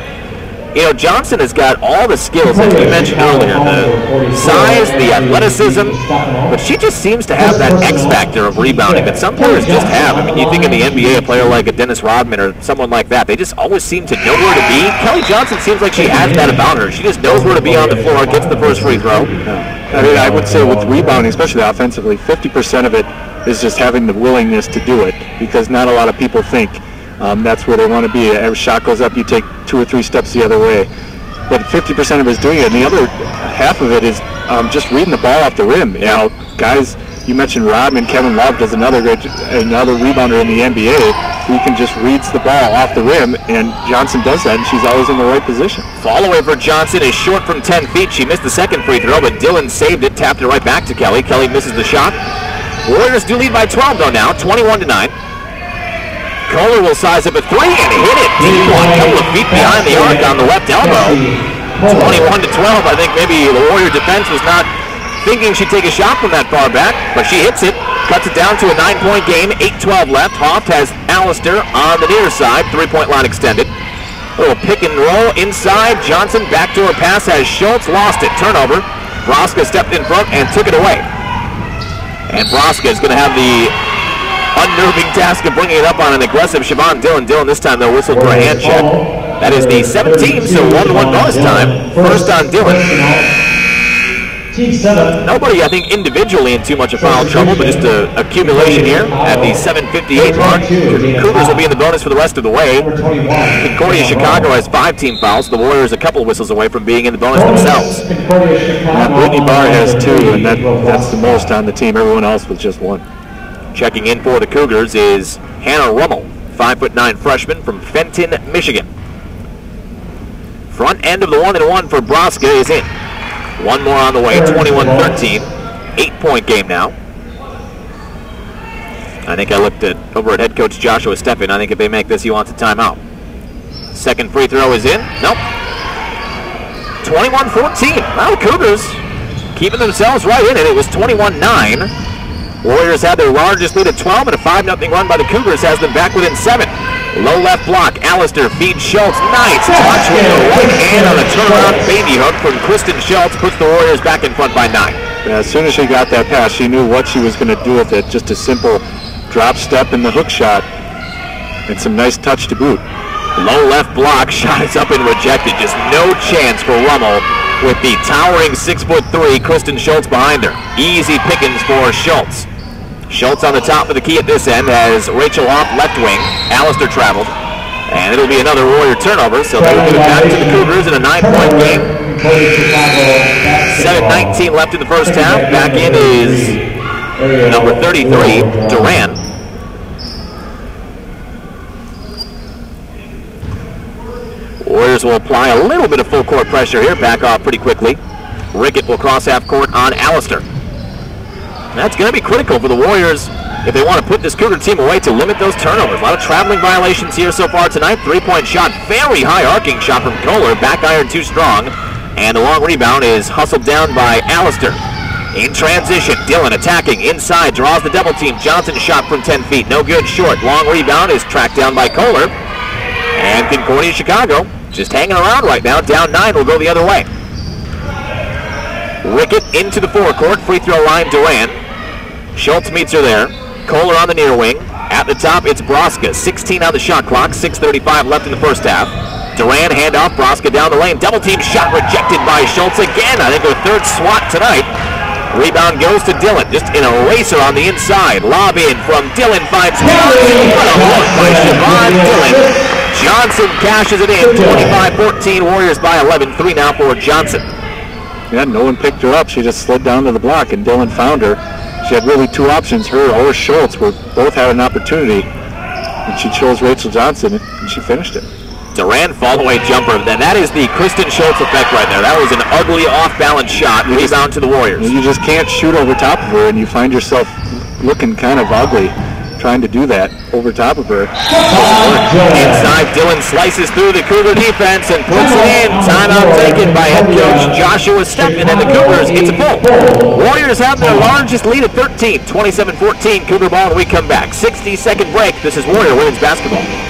[SPEAKER 2] you know, Johnson has got all the skills, that we mentioned earlier, the size, the athleticism, but she just seems to have that X factor of rebounding that some players just have. I mean, you think in the NBA, a player like a Dennis Rodman or someone like that, they just always seem to know where to be. Kelly Johnson seems like she has that about her. She just knows where to be on the floor, gets the first free throw.
[SPEAKER 3] I mean, I would say with rebounding, especially offensively, 50% of it is just having the willingness to do it because not a lot of people think um, that's where they want to be. Every shot goes up, you take two or three steps the other way. But 50% of it is doing it, and the other half of it is um, just reading the ball off the rim. You know, guys, you mentioned Rodman, Kevin Love does another great, another rebounder in the NBA who can just reads the ball off the rim, and Johnson does that, and she's always in the right position.
[SPEAKER 2] Fall away for Johnson is short from 10 feet. She missed the second free throw, but Dillon saved it, tapped it right back to Kelly. Kelly misses the shot. Warriors do lead by 12 though now, 21 to 9. Kohler will size up a three and hit it deep one, couple of feet behind the arc on the left elbow. 21 to 12. I think maybe the Warrior defense was not thinking she'd take a shot from that far back, but she hits it, cuts it down to a nine-point game. 8-12 left. Hoff has Allister on the near side, three-point line extended. Little pick and roll inside. Johnson back to her pass has Schultz lost it. Turnover. Broska stepped in front and took it away. And Broska is going to have the unnerving task of bringing it up on an aggressive Siobhan Dillon. Dillon this time though whistled for a hand check. That is the 17th, so one-to-one bonus time. First on Dillon.
[SPEAKER 4] Team.
[SPEAKER 2] Nobody, I think, individually in too much of foul trouble, but just a accumulation here at the 7:58 mark. Cougars will be in the bonus for the rest of the way. Concordia Chicago has five team fouls. The Warriors a couple whistles away from being in the bonus themselves.
[SPEAKER 3] Brittany Barr has two, and that, that's the most on the team. Everyone else with just one.
[SPEAKER 2] Checking in for the Cougars is Hannah Rummel, five foot nine freshman from Fenton, Michigan. Front end of the one and one for Broska is in. One more on the way, 21-13. Eight point game now. I think I looked at over at head coach Joshua Steffen. I think if they make this, he wants a timeout. Second free throw is in. Nope. 21-14. Well, Cougars keeping themselves right in it. It was 21-9. Warriors had their largest lead at 12, and a 5-0 run by the Cougars has them back within 7. Low left block, Allister feeds Schultz. Nice touch with the right hand on a turnaround baby hook from Kristen Schultz. Puts the Warriors back in front by 9.
[SPEAKER 3] As soon as she got that pass, she knew what she was going to do with it. Just a simple drop step in the hook shot, and some nice touch to boot.
[SPEAKER 2] Low left block, shot is up and rejected. Just no chance for Rummel with the towering 6'3", Kristen Schultz behind her. Easy pickings for Schultz. Schultz on the top of the key at this end has Rachel off left wing. Allister traveled. And it'll be another Warrior turnover, so they'll give it back to the Cougars in a nine-point game.
[SPEAKER 4] Concordia,
[SPEAKER 2] 7-19 left in the first half. Back in is number 33,
[SPEAKER 4] Warriors.
[SPEAKER 2] Duran. Warriors will apply a little bit of full court pressure here, back off pretty quickly. Rickett will cross half court on Allister. That's going to be critical for the Warriors if they want to put this Cougar team away to limit those turnovers. A lot of traveling violations here so far tonight. Three-point shot, very high arcing shot from Kohler. Back iron too strong. And the long rebound is hustled down by Allister. In transition, Dillon attacking inside, draws the double team. Johnson shot from 10 feet, no good, short. Long rebound is tracked down by Kohler. And Concordia Chicago just hanging around right now. Down nine will go the other way. Rickett into the forecourt, free throw line, Duran. Schultz meets her there. Kohler on the near wing. At the top, it's Broska. 16 on the shot clock, 6.35 left in the first half. Duran handoff, Broska down the lane. Double team shot rejected by Schultz again. I think her third swat tonight. Rebound goes to Dillon, just an eraser on the inside. Lob in from Dillon, finds. What a look by Siobhan Dillon. Johnson cashes it in. 25-14, Warriors by 11. Three now for Johnson.
[SPEAKER 3] Yeah, no one picked her up. She just slid down to the block, and Dillon found her. She had really two options. Her or Schultz were both had an opportunity, and she chose Rachel Johnson, and she finished it.
[SPEAKER 2] Duran fall-away jumper. And that is the Kristen Schultz effect right there. That was an ugly off-balance shot.
[SPEAKER 3] You just-
[SPEAKER 2] Rebound to the Warriors.
[SPEAKER 3] You just can't shoot over top of her, and you find yourself looking kind of ugly trying to do that over top of her.
[SPEAKER 2] Inside, Dillon slices through the Cougar defense and puts it in. Timeout taken by head coach Joshua Steffen, and the Cougars gets a pull. Warriors have their largest lead at 13, 27-14 Cougar ball, and we come back. 60-second break. This is Warrior women's basketball.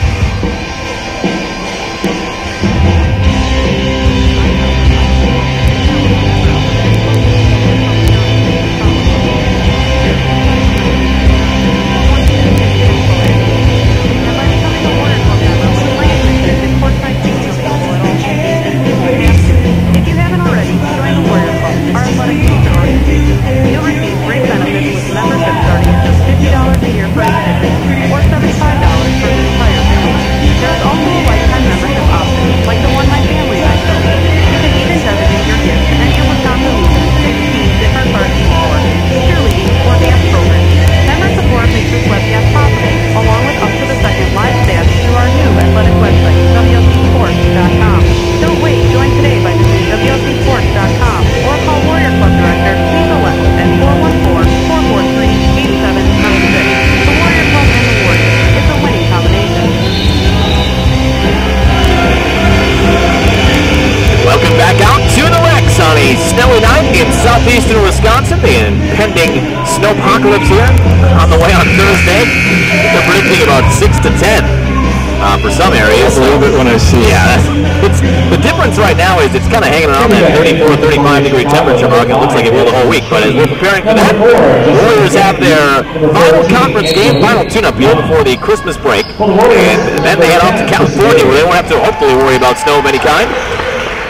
[SPEAKER 3] It
[SPEAKER 2] looks like it will the whole week, but as we're preparing for that, Warriors have their final conference game, final tune-up here before the Christmas break, and then they head off to California where they won't have to hopefully worry about snow of any kind.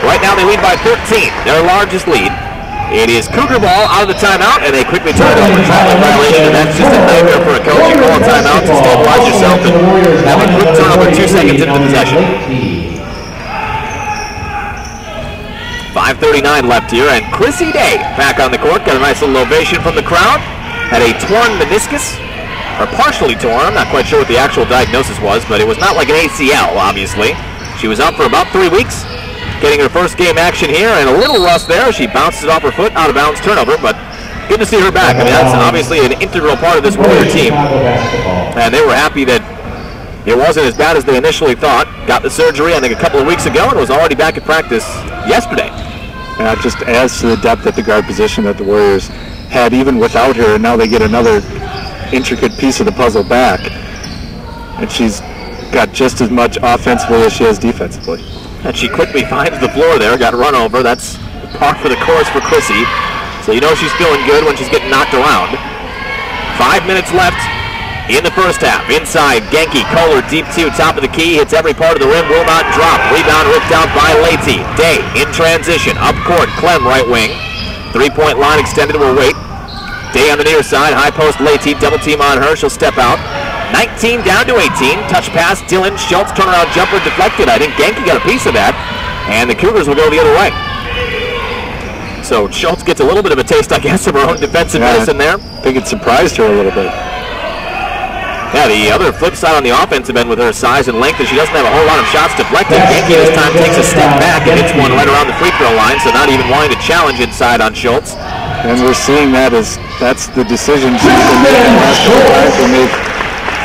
[SPEAKER 2] Right now they lead by 13, their largest lead. It is Cougar ball out of the timeout, and they quickly turn it over. Traveling violation, and that's just a nightmare for a coach. You call a timeout to stabilize yourself and have a quick turnover two seconds into possession. 5.39 left here, and Chrissy Day back on the court. Got a nice little ovation from the crowd. Had a torn meniscus, or partially torn. I'm not quite sure what the actual diagnosis was, but it was not like an ACL, obviously. She was out for about three weeks, getting her first game action here, and a little rust there. She bounces it off her foot, out of bounds turnover, but good to see her back. I mean, that's obviously an integral part of this Warrior team, and they were happy that it wasn't as bad as they initially thought. Got the surgery, I think, a couple of weeks ago, and was already back at practice yesterday.
[SPEAKER 3] And that just adds to the depth at the guard position that the Warriors had even without her, and now they get another intricate piece of the puzzle back. And she's got just as much offensively as she has defensively.
[SPEAKER 2] And she quickly finds the floor there, got run over. That's par for the course for Chrissy. So you know she's feeling good when she's getting knocked around. Five minutes left in the first half. Inside, Genki, Kohler, deep two, top of the key, hits every part of the rim, will not drop. Rebound ripped out by Leite. Day in transition, up court, Clem right wing. Three-point line extended, will wait. Day on the near side, high post Leite, double team on her, she'll step out. 19 down to 18, touch pass, Dillon Schultz, turnaround jumper deflected. I think Genki got a piece of that, and the Cougars will go the other way. So Schultz gets a little bit of a taste, I guess, of her own defensive
[SPEAKER 3] Yeah.
[SPEAKER 2] medicine there.
[SPEAKER 3] I think it surprised her a little bit.
[SPEAKER 2] Yeah, the other flip side on the offensive end with her size and length is she doesn't have a whole lot of shots deflected. Yankee this time takes a step back and hits one right around the free throw line, so not even wanting to challenge inside on Schultz.
[SPEAKER 3] And we're seeing that as that's the decision she's been making the last couple times when they've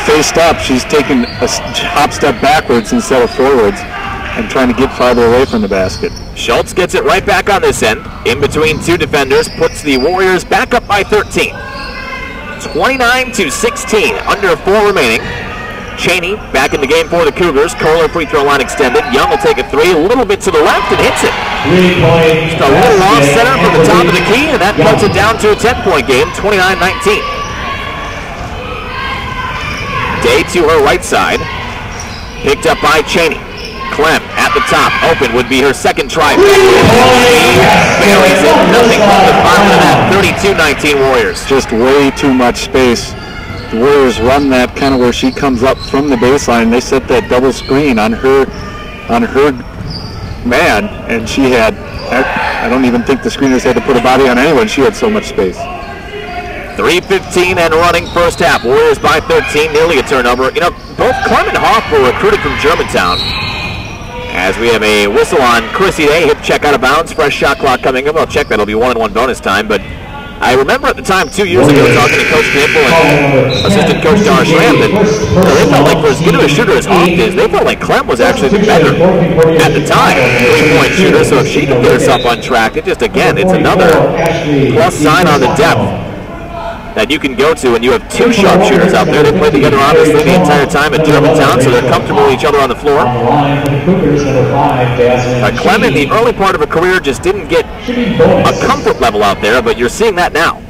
[SPEAKER 3] faced up. She's taken a hop step backwards instead of forwards and trying to get farther away from the basket.
[SPEAKER 2] Schultz gets it right back on this end, in between two defenders, puts the Warriors back up by 13. 29 to 16, under four remaining. Cheney back in the game for the Cougars. Kohler free throw line extended. Young will take a three, a little bit to the left and hits it. Just a little off center from the top of the key, and that puts it down to a 10-point game, 29-19. Day to her right side, picked up by Cheney. Clem at the top, open would be her second try. Bailey's in nothing from the bottom of that 32-19 Warriors.
[SPEAKER 3] Just way too much space. The Warriors run that kind of where she comes up from the baseline. They set that double screen on her, on her man, and she had. I I don't even think the screeners had to put a body on anyone. She had so much space.
[SPEAKER 2] 3.15 and running first half. Warriors by 13, nearly a turnover. You know, both Clem and Hoff were recruited from Germantown. As we have a whistle on Chrissy Day, hip check out of bounds, fresh shot clock coming up. I'll check that'll be one and one bonus time. But I remember at the time two years ago talking to Coach Campbell and assistant coach Dara Schramm that they felt like for as good of a shooter as Hoff is, they felt like Clem was actually the better at the time three-point shooter. So if she can get herself on track, it just again, it's another plus sign on the depth that you can go to, and you have two sharpshooters out there. They played together obviously the entire time at Germantown, so they're comfortable with each other on the floor. Uh, Clem in the early part of her career just didn't get a comfort level out there, but you're seeing that now.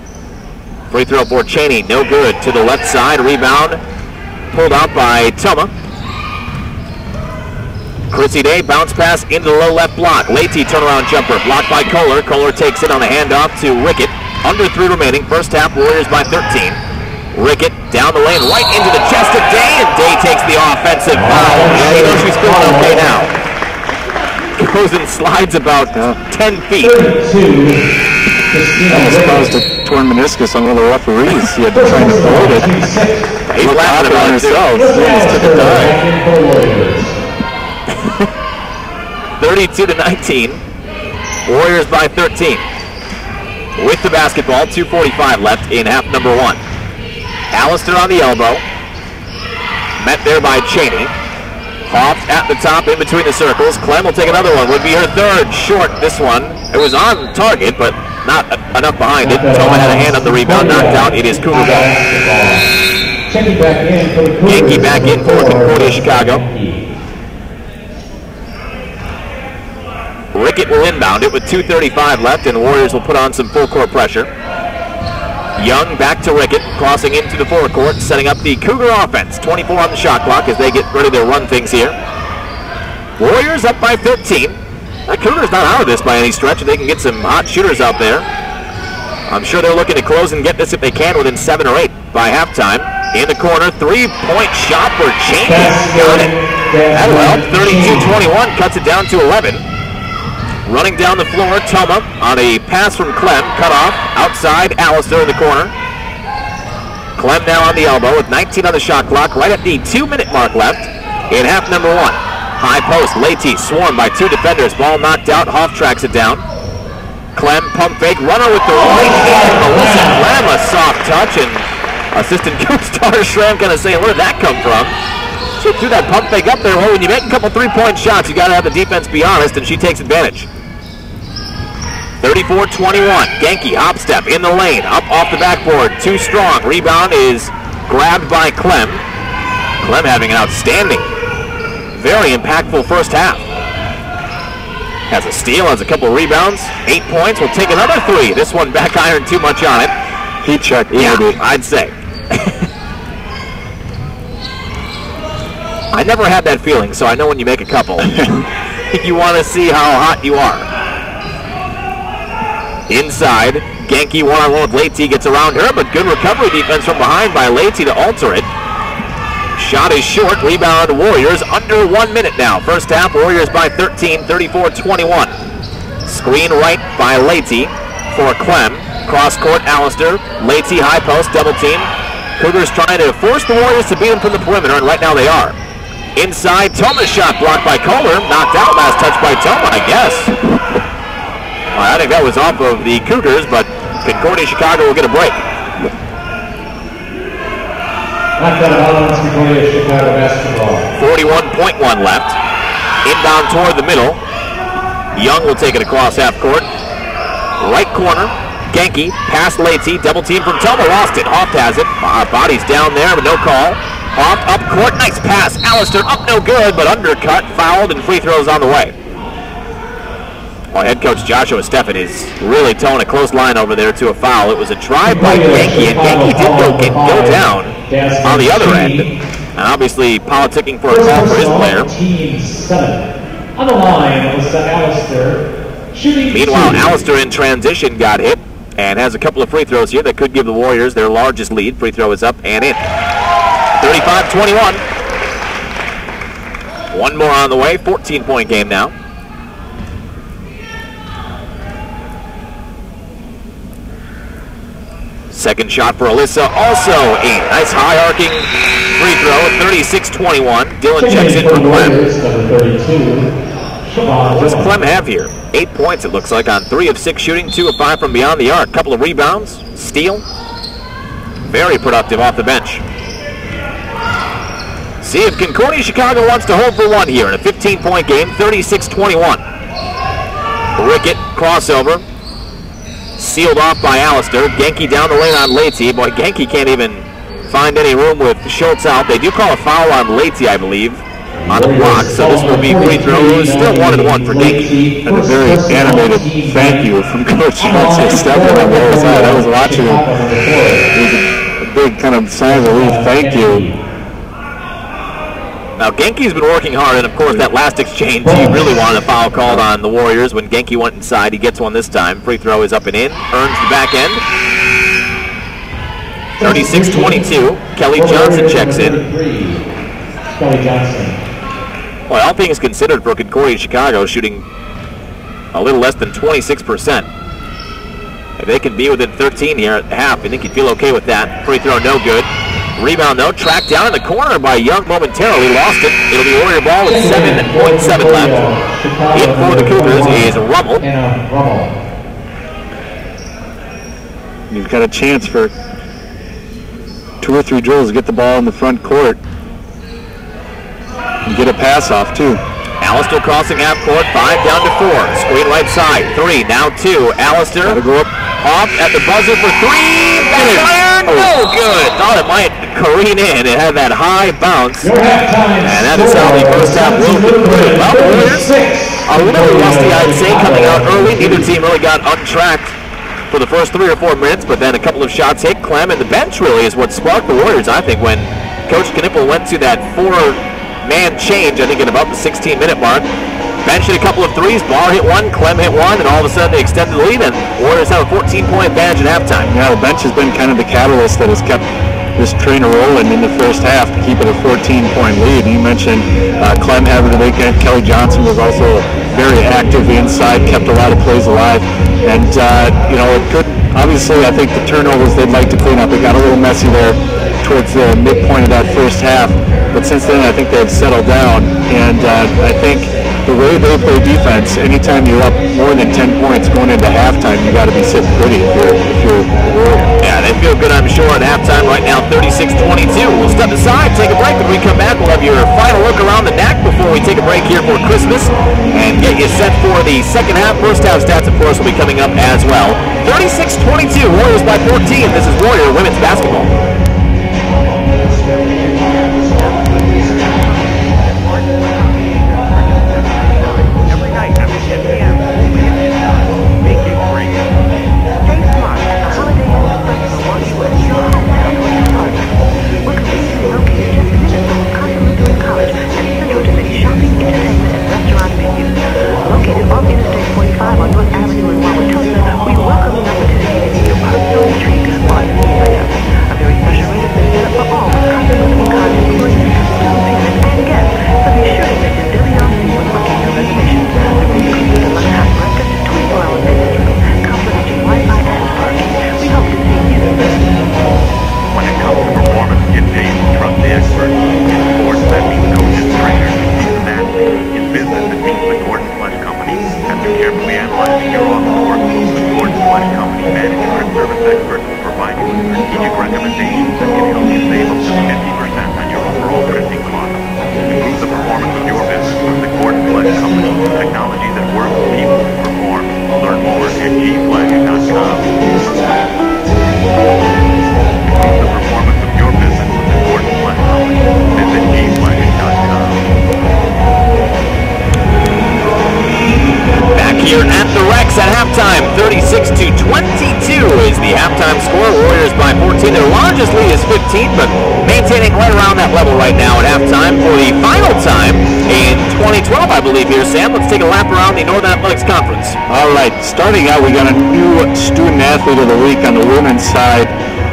[SPEAKER 2] Free throw for Cheney, no good. To the left side, rebound pulled out by Toma. Chrissy Day bounce pass into the low left block. Leite turnaround jumper blocked by Kohler. Kohler takes it on the handoff to Rickett. Under three remaining. First half Warriors by 13. Rickett down the lane right into the chest of Day, and Day takes the offensive foul. You know she's feeling okay now. Goes and slides about uh, 10 feet.
[SPEAKER 3] Almost
[SPEAKER 4] Christina
[SPEAKER 3] caused a torn meniscus on one of the referees. He had to try to avoid it.
[SPEAKER 2] He's laughing about
[SPEAKER 3] herself. She almost took a dive.
[SPEAKER 2] 32 to 19. Warriors by 13. With the basketball, 2.45 left in half number one. Allister on the elbow. Met there by Cheney. Hoff at the top in between the circles. Clem will take another one. Would be her third short this one. It was on target, but not enough behind it. Toma had a hand on the rebound, knocked out. It is Cougar ball.
[SPEAKER 4] Back in for the Cougars.
[SPEAKER 2] Yankee back in for Concordia, Chicago. Rickett will inbound it with 2.35 left, and the Warriors will put on some full court pressure. Young back to Rickett, crossing into the forecourt, setting up the Cougar offense. 24 on the shot clock as they get ready to run things here. Warriors up by 15. That Cougar's not out of this by any stretch. They can get some hot shooters out there. I'm sure they're looking to close and get this if they can within seven or eight by halftime. In the corner, three-point shot for Cheney. Got it. That'll help. 32-21 cuts it down to 11. Running down the floor, Toma on a pass from Clem, cut off. Outside, Allister in the corner. Clem now on the elbow with 19 on the shot clock, right at the two-minute mark left in half number one. High post, Leite swarmed by two defenders. Ball knocked out. Hoff tracks it down. Clem pump fake, runner with the right hand. Melissa Clem a soft touch, and assistant coach Dara Schramm kind of saying, where did that come from? She threw that pump fake up there. Well, when you make a couple three-point shots, you got to have the defense be honest, and she takes advantage. 34-21. Genki hop step in the lane, up off the backboard, too strong. Rebound is grabbed by Clem. Clem having an outstanding, very impactful first half. Has a steal, has a couple rebounds, eight points. Will take another three. This one back iron too much on it.
[SPEAKER 3] Heat check,
[SPEAKER 2] Yeah. I'd say. I never had that feeling, so I know when you make a couple, you want to see how hot you are. Inside, Genki one-on-one with Leite gets around her, but good recovery defense from behind by Leite to alter it. Shot is short, rebound Warriors under one minute now. First half, Warriors by 13, 34-21. Screen right by Leite for Clem. Cross court, Allister. Leite high post, double team. Cougars trying to force the Warriors to beat them from the perimeter, and right now they are. Inside, Toma's shot blocked by Kohler. Knocked out, last touch by Toma, I guess. Well, I think that was off of the Cougars, but Concordia Chicago will get a break.
[SPEAKER 4] Knocked out of bounds, Concordia Chicago basketball.
[SPEAKER 2] 41.1 left. Inbound toward the middle. Young will take it across half court. Right corner. Genki, pass Leite, double team from Toma, lost it. Hoff has it. Uh, body's down there, but no call. Hoff up court, nice pass. Allister up no good, but undercut, fouled, and free throws on the way. Well, head coach Joshua Steffen is really towing a close line over there to a foul. It was a drive by Yankee, and Yankee did go, get, go down on the other end. And obviously politicking for a call for his player.
[SPEAKER 4] On the line was Allister. Shooting
[SPEAKER 2] Meanwhile. Allister in transition got hit and has a couple of free throws here that could give the Warriors their largest lead. Free throw is up and in. 35-21. One more on the way. 14-point game now. Second shot for Alyssa, also in. Nice high arcing free throw, 36-21. Dillon checks in for Clem.
[SPEAKER 4] Warriors, number 32. Siobhan
[SPEAKER 2] What's Clem have here? Eight points, it looks like, on three of six shooting, two of five from beyond the arc. Couple of rebounds, steal. Very productive off the bench. See if Concordia Chicago wants to hold for one here in a 15-point game, 36-21. Rickett, crossover. Sealed off by Allister. Genki down the lane on Leite. Boy, Genki can't even find any room with Schultz out. They do call a foul on Leite, I believe, on the block. So this will be free throw. It was still one and one for Genki.
[SPEAKER 3] And a very animated thank you from Coach Schultz and Steffen on the other side. I was watching him. It was a, a big kind of sigh of relief. Thank you.
[SPEAKER 2] Now Genki's been working hard, and of course that last exchange, he really wanted a foul called on the Warriors when Genki went inside. He gets one this time. Free throw is up and in. Earns the back end. 36-22. Kelly Johnson checks in.
[SPEAKER 4] Kelly Johnson.
[SPEAKER 2] Well, all things considered for Concordia Chicago, shooting a little less than 26%. If they can be within 13 here at half, I think you'd feel okay with that. Free throw, no good. Rebound, though, tracked down in the corner by Young momentarily. Lost it. It'll be Warrior ball with 7.7 left. In for the Cougars is Rummel.
[SPEAKER 4] Anna Rummel.
[SPEAKER 3] You've got a chance for two or three drills to get the ball in the front court. And get a pass off, too.
[SPEAKER 2] Allister crossing half court, five down to four. Screen right side, three, now two. Allister
[SPEAKER 3] Gotta go up.
[SPEAKER 2] off at the buzzer for three. Back iron, no oh. good. Thought it might careen in. It had that high bounce. And that is how the first half will conclude. Well, Warriors, a little rusty, I'd say, coming out early. Neither team really got untracked for the first three or four minutes, but then a couple of shots hit. Clem and the bench really is what sparked the Warriors, I think, when Coach Knippel went to that four-man change, I think at about the 16-minute mark. Bench hit a couple of threes, Barr hit one, Clem hit one, and all of a sudden they extended the lead, and Warriors have a 14-point advantage at halftime.
[SPEAKER 3] Yeah, the bench has been kind of the catalyst that has kept this train rolling in the first half to keep it a 14-point lead. You mentioned uh, Clem having big game. Kelly Johnson was also very active inside, kept a lot of plays alive, and uh, you know it could. Obviously, I think the turnovers they'd like to clean up. It got a little messy there towards the midpoint of that first half, but since then I think they've settled down, and uh, I think the way they play defense, anytime you're up more than 10 points going into halftime, you got to be sitting pretty if you're if you're.
[SPEAKER 2] Yeah, they feel good, I'm sure, at halftime right now, 36-22. We'll step aside, take a break. When we come back, we'll have your final look around the NAC before we take a break here for Christmas and get you set for the second half. First half stats, of course, will be coming up as well. 36-22, Warriors by 14. This is Warrior Women's Basketball.
[SPEAKER 3] Starting out, we got a new student athlete of the week on the women's side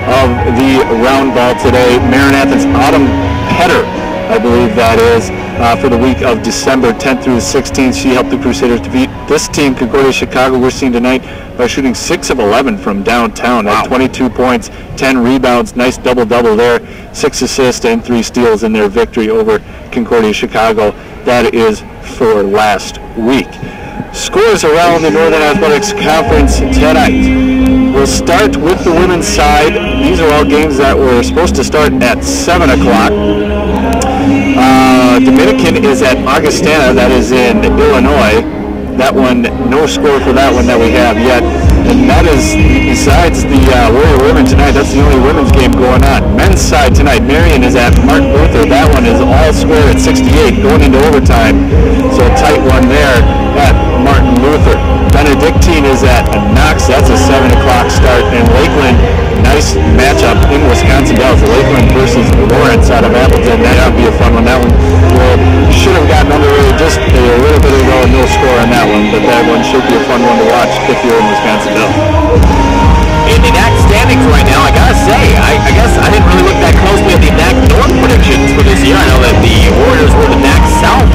[SPEAKER 3] of the round ball today. Maranatha's Autumn Petter, I believe that is, uh, for the week of December 10th through the 16th. She helped the Crusaders defeat this team, Concordia Chicago, we're seeing tonight by shooting 6 of 11 from downtown
[SPEAKER 2] Wow.
[SPEAKER 3] at 22 points, 10 rebounds, nice double-double there, 6 assists and 3 steals in their victory over Concordia Chicago. That is for last week. Scores around the Northern Athletics Conference tonight. We'll start with the women's side. These are all games that were supposed to start at 7 o'clock. Uh, Dominican is at Augustana, that is in Illinois. That one, no score for that one that we have yet. And that is, besides the uh, Warrior Women tonight, that's the only women's game going on. Men's side tonight, Marian is at Martin Luther. That one is all square at 68, going into overtime. So a tight one there at Martin Luther. Benedictine is at Knox. That's a 7 o'clock start. And Lakeland, nice matchup in Wisconsin Dells. Lakeland versus Lawrence out of Appleton. That would be a fun one. That one should have gotten underway just a little bit ago. No score on that one, but that one should be a fun one to watch if you're in Wisconsin Dells.
[SPEAKER 2] In the NAC standings right now, I gotta say, I, I guess I didn't really look that closely at the NAC North predictions for this year. I know that the Warriors were the NAC South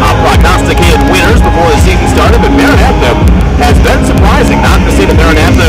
[SPEAKER 2] uh, prognosticated winners before the season started, but Maranatha has been surprising. Not to say that Maranatha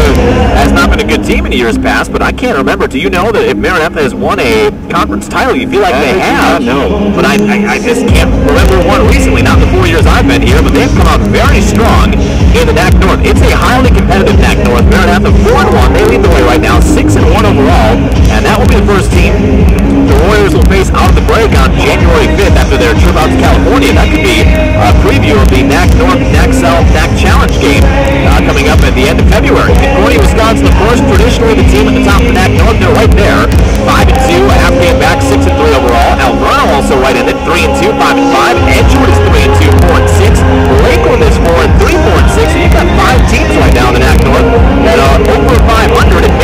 [SPEAKER 2] has not been a good team in years past, but I can't remember. Do you know that if Maranatha has won a conference title, you feel like they have?
[SPEAKER 3] No.
[SPEAKER 2] But I, I, I just can't remember one recently, not the four years I've been here, but they've come out very strong in the NAC North. It's a highly competitive NAC North. Maranatha 4 and 1. They lead the way right now, 6 and 1 overall, and that will be the first team the Warriors will face out of the break on January 5th after their trip out to California. That could be a preview of the NAC North, NAC South, NAC Challenge game uh, coming up at the end of February. Concordia, Wisconsin, of course, traditionally the team at the top of the NAC North. They're right there, 5 and 2, a half game back, 6 and 3 overall. Alverno also right in it, 3 and 2, 5 and 5. Edgewood is 3 and 2, 4 and 6. Lakeland is 4 and 3, 4 and 6. So you've got five teams right now in the NAC North that are over 500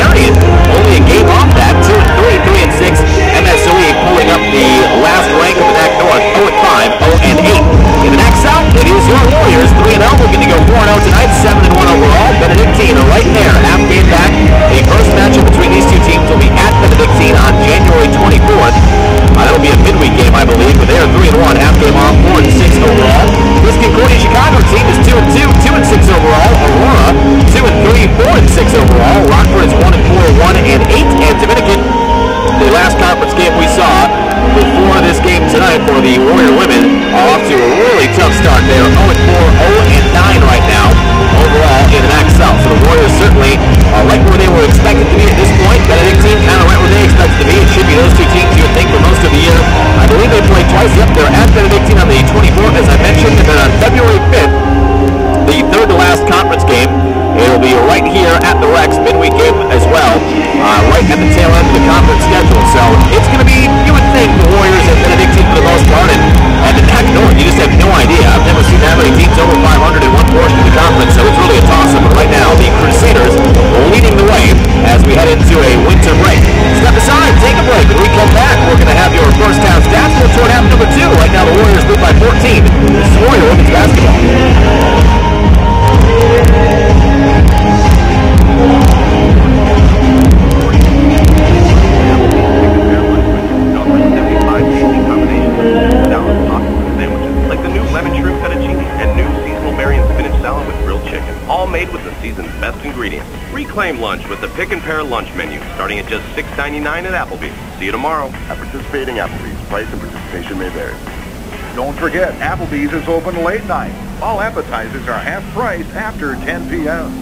[SPEAKER 1] Applebee's
[SPEAKER 6] is open late night. All appetizers are half price after 10 p.m.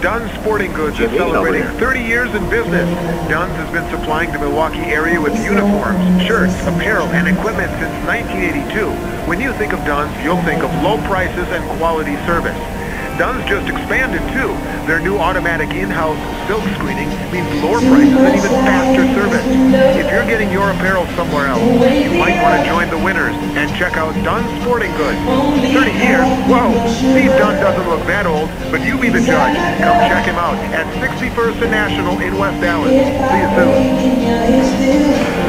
[SPEAKER 6] Dunn's Sporting Goods is celebrating 30 years in business. Dunn's has been supplying the Milwaukee area with uniforms, shirts, apparel, and equipment since 1982. When you think of Dunn's, you'll think of low prices and quality service. Dunn's just expanded too. Their new automatic in-house silk screening means lower prices and even faster service. If you're getting your apparel somewhere else, you might want to join the winners and check out Dunn's Sporting Goods. 30 years? Whoa! Steve Dunn doesn't look that old, but you be the judge. Come check him out at 61st and National in West Allis. See you soon.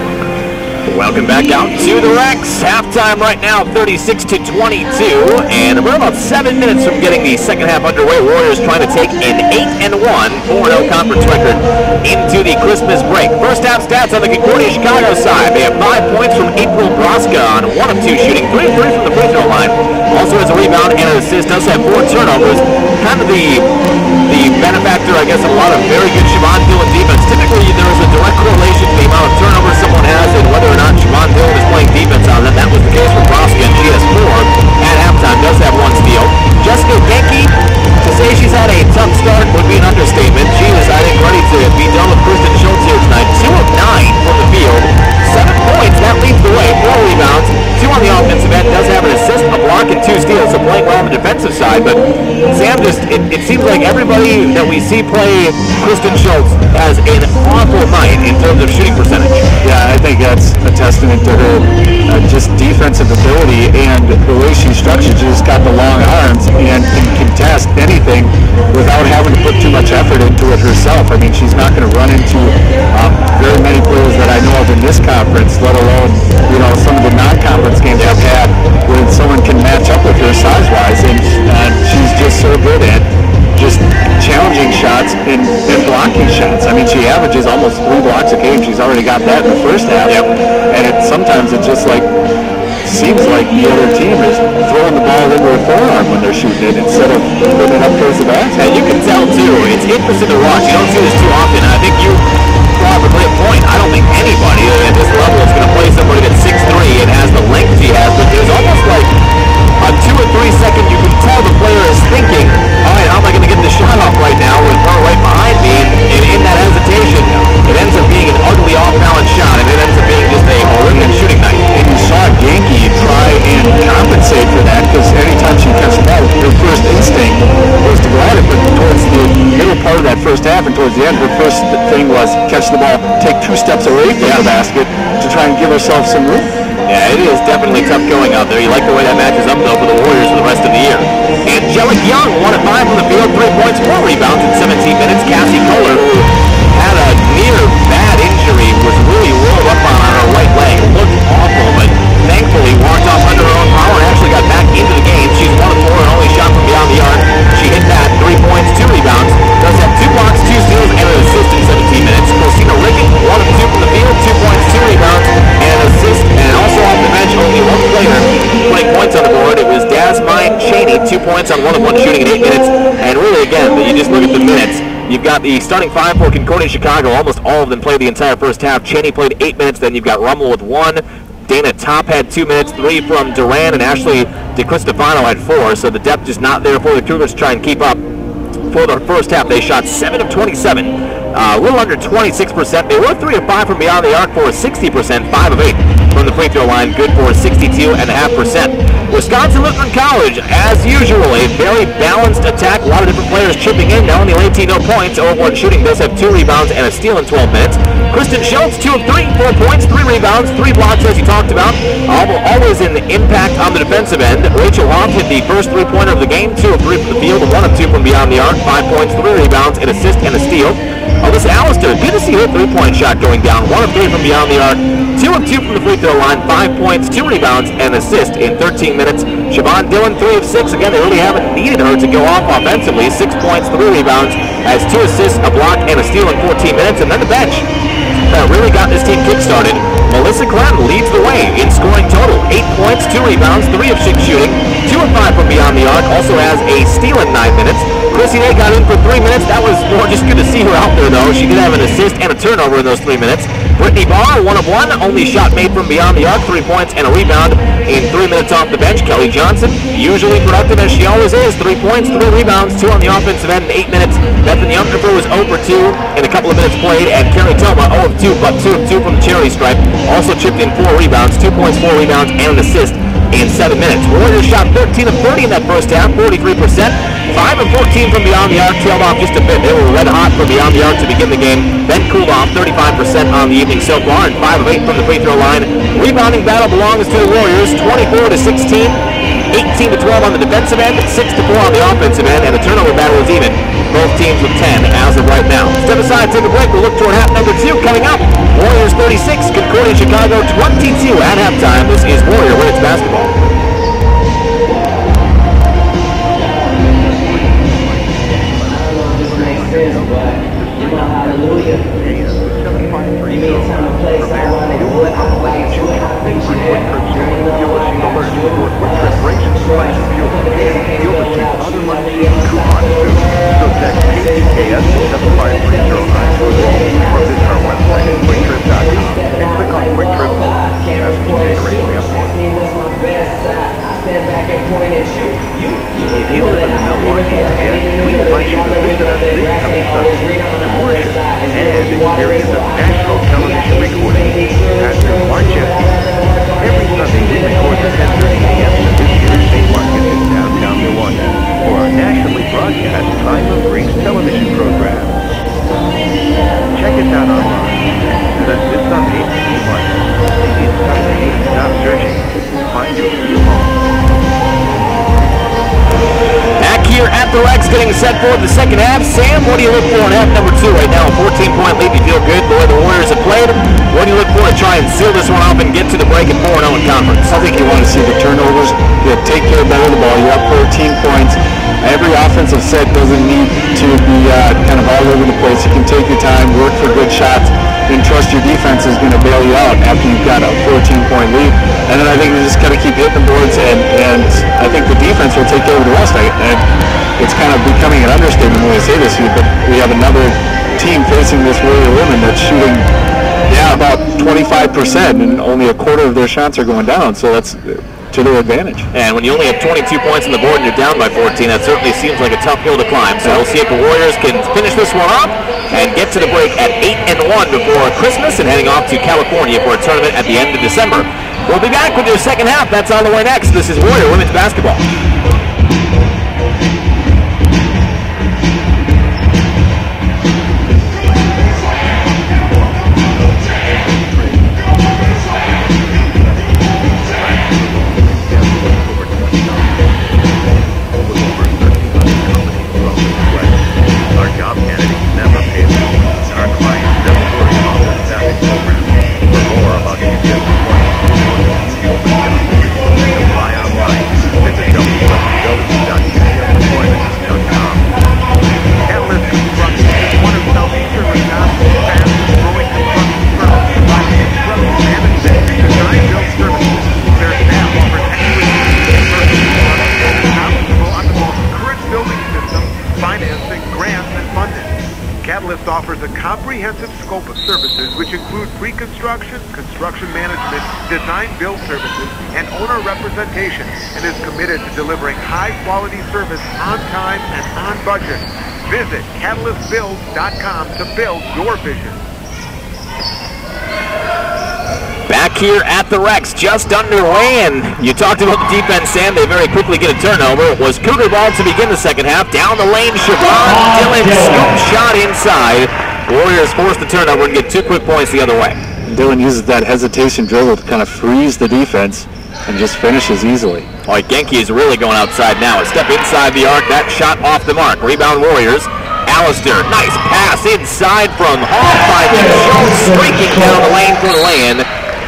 [SPEAKER 2] Welcome back out to the Rex. Halftime right now, 36 to 22, and we're about seven minutes from getting the second half underway. Warriors trying to take an 8 and 1 4-0 conference record into the Christmas break. First half stats on the Concordia Chicago side. They have five points from April Broska on one of two shooting, three three from the free throw line. Also has a rebound and an assist. Does have four turnovers. Kind of the the benefactor, I guess, of a lot of very good Siobhan Dillon defense. Typically, there is a direct correlation to the amount of turnovers someone has and whether or not Siobhan Dillon is playing defense on them. That was the case for Broska, and she has four at halftime. Does have one steal. Jessica Genke, to say she's had a tough start would be an understatement. She is, I think, ready to be done with Kristen Schultz here tonight. Two of nine from everybody that we see play Kristen Schultz has an awful night in terms of shooting percentage.
[SPEAKER 3] Yeah, I think that's a testament to her uh, just defensive ability and the way she's structured. She's got the long arms and can contest anything without having to put too much effort into it herself. I mean, she's not going to run into um, very many players that I know of in this conference, let alone you know some of the non-conference games I've had, where someone can match up with her size-wise, and uh, she's just so good at just challenging shots and, and blocking shots. I mean, she averages almost three blocks a game. She's already got that in the first half. And it sometimes it just like seems like the other team is throwing the ball into her forearm when they're shooting it instead of putting it up towards the basket.
[SPEAKER 2] And you can tell too, it's interesting to watch. You don't see this too often. I think you probably a point. I don't think anybody at this level is going to play somebody that's 6'3 and has the length she has, but there's almost like a two or three second, you can tell the player is thinking, going to get the shot off right now with her right behind me? And, in that hesitation, it ends up being an ugly off-balance shot, and it ends up being just a horrific shooting night.
[SPEAKER 3] And you saw Genki try and compensate for that because anytime she catches the ball, her first instinct was to go at it. But towards the middle part of that first half and towards the end, her first thing was catch the ball, take two steps away from the basket to try and give herself some room.
[SPEAKER 2] Yeah, it is definitely tough going out there. You like the way that matches up, though, for the Warriors for the rest of the year. Angelic Young, one at five from the field, three points, four rebounds in 17 minutes. Cassie Kohler, who had a near bad injury, was points on the board. It was Dasmine Cheney, two points on one of one shooting in eight minutes. And really, again, you just look at the minutes. You've got the starting five for Concordia Chicago. Almost all of them played the entire first half. Cheney played eight minutes. Then you've got Rummel with one. Dana Top had two minutes, three from Duran, and Ashley DeCristofano had four. So the depth is not there for the Cougars to try and keep up. For the first half, they shot 7 of 27, uh, a little under 26%. They were 3 of 5 from beyond the arc for 60%, 5 of 8 from the free throw line, good for 62.5%. Wisconsin Lutheran College, as usual, a very balanced attack. A lot of different players chipping in. Now only 18 no points. 0 1 shooting does have two rebounds and a steal in 12 minutes. Kristen Schultz, 2 of 3, 4 points, 3 rebounds, 3 blocks, as you talked about. Al- Always in the impact on the defensive end. Rachel Hoff hit the first three pointer of the game, 2 of 3 from the field, 1 of 2 from beyond the arc, 5 points, 3 rebounds, an assist, and a steal. Alyssa Allister, good to see her three-point shot going down. One of three from beyond the arc, two of two from the free throw line, five points, two rebounds, and assist in 13 minutes. Siobhan Dillon, three of six. Again, they really haven't needed her to go off offensively. Six points, three rebounds, has two assists, a block, and a steal in 14 minutes. And then the bench that really got this team kick-started. Melissa Clem leads the way in scoring total. Points, two rebounds, three of six shooting, two of five from beyond the arc. Also has a steal in nine minutes. Chrissy Day got in for three minutes. That was more just good to see her out there, though. She did have an assist and a turnover in those three minutes. Brittany Barr, one of one, only shot made from beyond the arc, three points and a rebound in three minutes off the bench. Kelly Johnson, usually productive as she always is, three points, three rebounds, two on the offensive end in eight minutes. Bethany Underfer was 0 for 2 in a couple of minutes played, and Carrie Toma 0 of 2, but 2 of 2 from the charity stripe. Also chipped in four rebounds, two points, four rebounds, and an assist in seven minutes. Warriors shot 13 of 30 in that first half, 43%. 5 of 14 from beyond the arc, tailed off just a bit. They were red hot from beyond the arc to begin the game, then cooled off 35% on the evening so far, and 5 of 8 from the free throw line. Rebounding battle belongs to the Warriors, 24 to 16. 18 to 12 on the defensive end, 6 to 4 on the offensive end, and the turnover battle is even. Both teams with 10 as of right now. Step aside, take a break. We'll look toward half number two coming up. Warriors 36, Concordia Chicago 22 at halftime. This is Warrior Women's Basketball.
[SPEAKER 1] If you live in the Milwaukee area, we invite you to visit us this coming Sunday worship and experience a national television recording. Every Sunday we record at 10.30 a.m. at this year's in downtown Milwaukee for our nationally broadcast Time of Grace television program. Check out online. Sunday. Stop searching. Find your real home.
[SPEAKER 2] Back here at the Rex, getting set for the second half. Sam, what do you look for in half number two right now? A 14-point lead. You feel good the way the Warriors have played. What do you look for to try and seal this one off and get to the break at 4-0 in conference?
[SPEAKER 3] I think you want to see the turnovers. You take care better of the ball. You're up 14 points. Every offensive set doesn't need to be uh, kind of all over the place. You can take your time, work for good shots, and trust your defense is going to bail you out after you've got a 14-point lead. And then I think you just got to keep hitting the boards, and, and I think the defense will take care of the rest. I, and it's kind of becoming an understatement when I say this, but we have another team facing this Warrior women that's shooting yeah, about 25%, and only a quarter of their shots are going down. So that's to their advantage.
[SPEAKER 2] And when you only have 22 points on the board and you're down by 14, that certainly seems like a tough hill to climb. So we'll see if the Warriors can finish this one up and get to the break at 8 and 1 before Christmas and heading off to California for a tournament at the end of December. We'll be back with your second half. That's on the way next. This is Warrior Women's Basketball.
[SPEAKER 7] And
[SPEAKER 6] budget. Visit catalystbuilds.com to build your vision.
[SPEAKER 2] Back here at the Rex, just underway, and you talked about the defense, Sam. They very quickly get a turnover. It was Cougar ball to begin the second half. Down the lane, Siobhan Dillon scoop shot inside. Warriors forced the turnover and get two quick points the other way.
[SPEAKER 3] Dillon uses that hesitation dribble to kind of freeze the defense and just finishes easily.
[SPEAKER 2] Boy, Genki is really going outside now. A step inside the arc, that shot off the mark. Rebound Warriors. Allister, nice pass inside from Hall by Jones, streaking down the lane for the lay-in.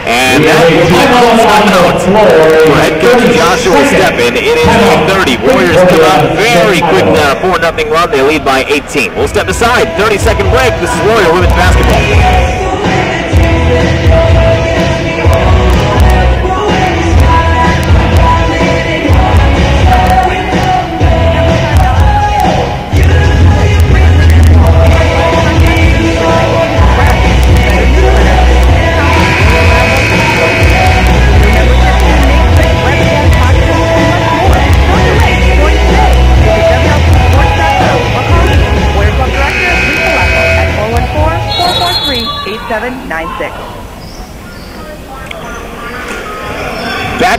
[SPEAKER 2] And that will be a timeout for head coach Joshua Steffen. It is 8.30. Warriors come out very quickly on a 4-0 run. They lead by 18. We'll step aside. 30-second break. This is Warrior Women's Basketball.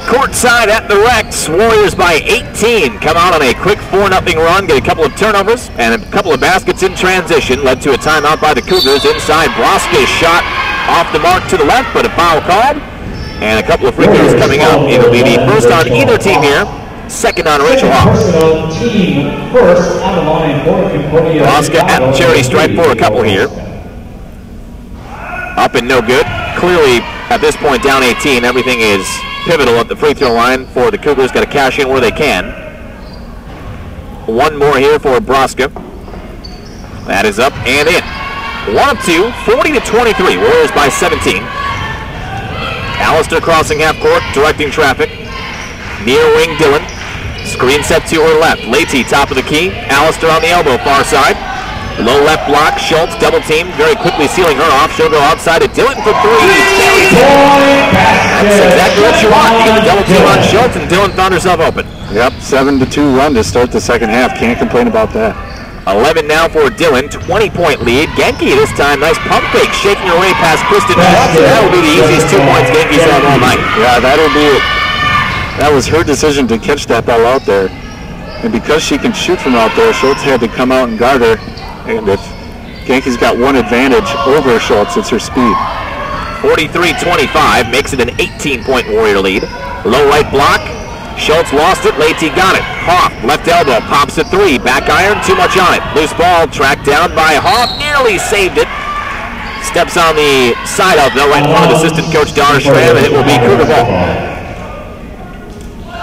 [SPEAKER 2] Back court side at the Rex. Warriors by 18. Come out on a quick 4 0 run, get a couple of turnovers and a couple of baskets in transition. Led to a timeout by the Cougars. Inside, Broska's shot off the mark to the left, but a foul called. And a couple of free throws coming up. It'll be the first on either team here. Second on Rachel Hoff.
[SPEAKER 4] Personal team first on the line for
[SPEAKER 2] Broska at the charity stripe for a couple here. Up and no good. Clearly, at this point, down 18. Everything is pivotal at the free throw line for the Cougars. Got to cash in where they can. One more here for Broska. That is up and in. One of two, 40 to 23. Warriors by 17. Allister crossing half court, directing traffic. Near wing Dillon. Screen set to her left. Leite top of the key. Allister on the elbow, far side. Low left block. Schultz double team, very quickly sealing her off. She'll go outside to Dillon for three. It. That's exactly what you want. The double team on Schultz, and Dillon found herself open.
[SPEAKER 3] Yep, 7 to 2 run to start the second half. Can't complain about that.
[SPEAKER 2] 11 now for Dillon, 20 point lead. Genki this time, nice pump fake, shaking her way past Kristen Schultz, and that will be the easiest two points Genki's had all night.
[SPEAKER 3] Yeah, that'll be it. That was her decision to catch that ball out there. And because she can shoot from out there, Schultz had to come out and guard her. And if Genki's got one advantage over Schultz, it's her speed.
[SPEAKER 2] 43-25 makes it an 18-point Warrior lead. Low right block. Schultz lost it. Leite got it. Hoff, left elbow, pops a three. Back iron, too much on it. Loose ball, tracked down by Hoff. Nearly saved it. Steps on the side of though, right in front of assistant coach Schramm, and it will be Cougar ball.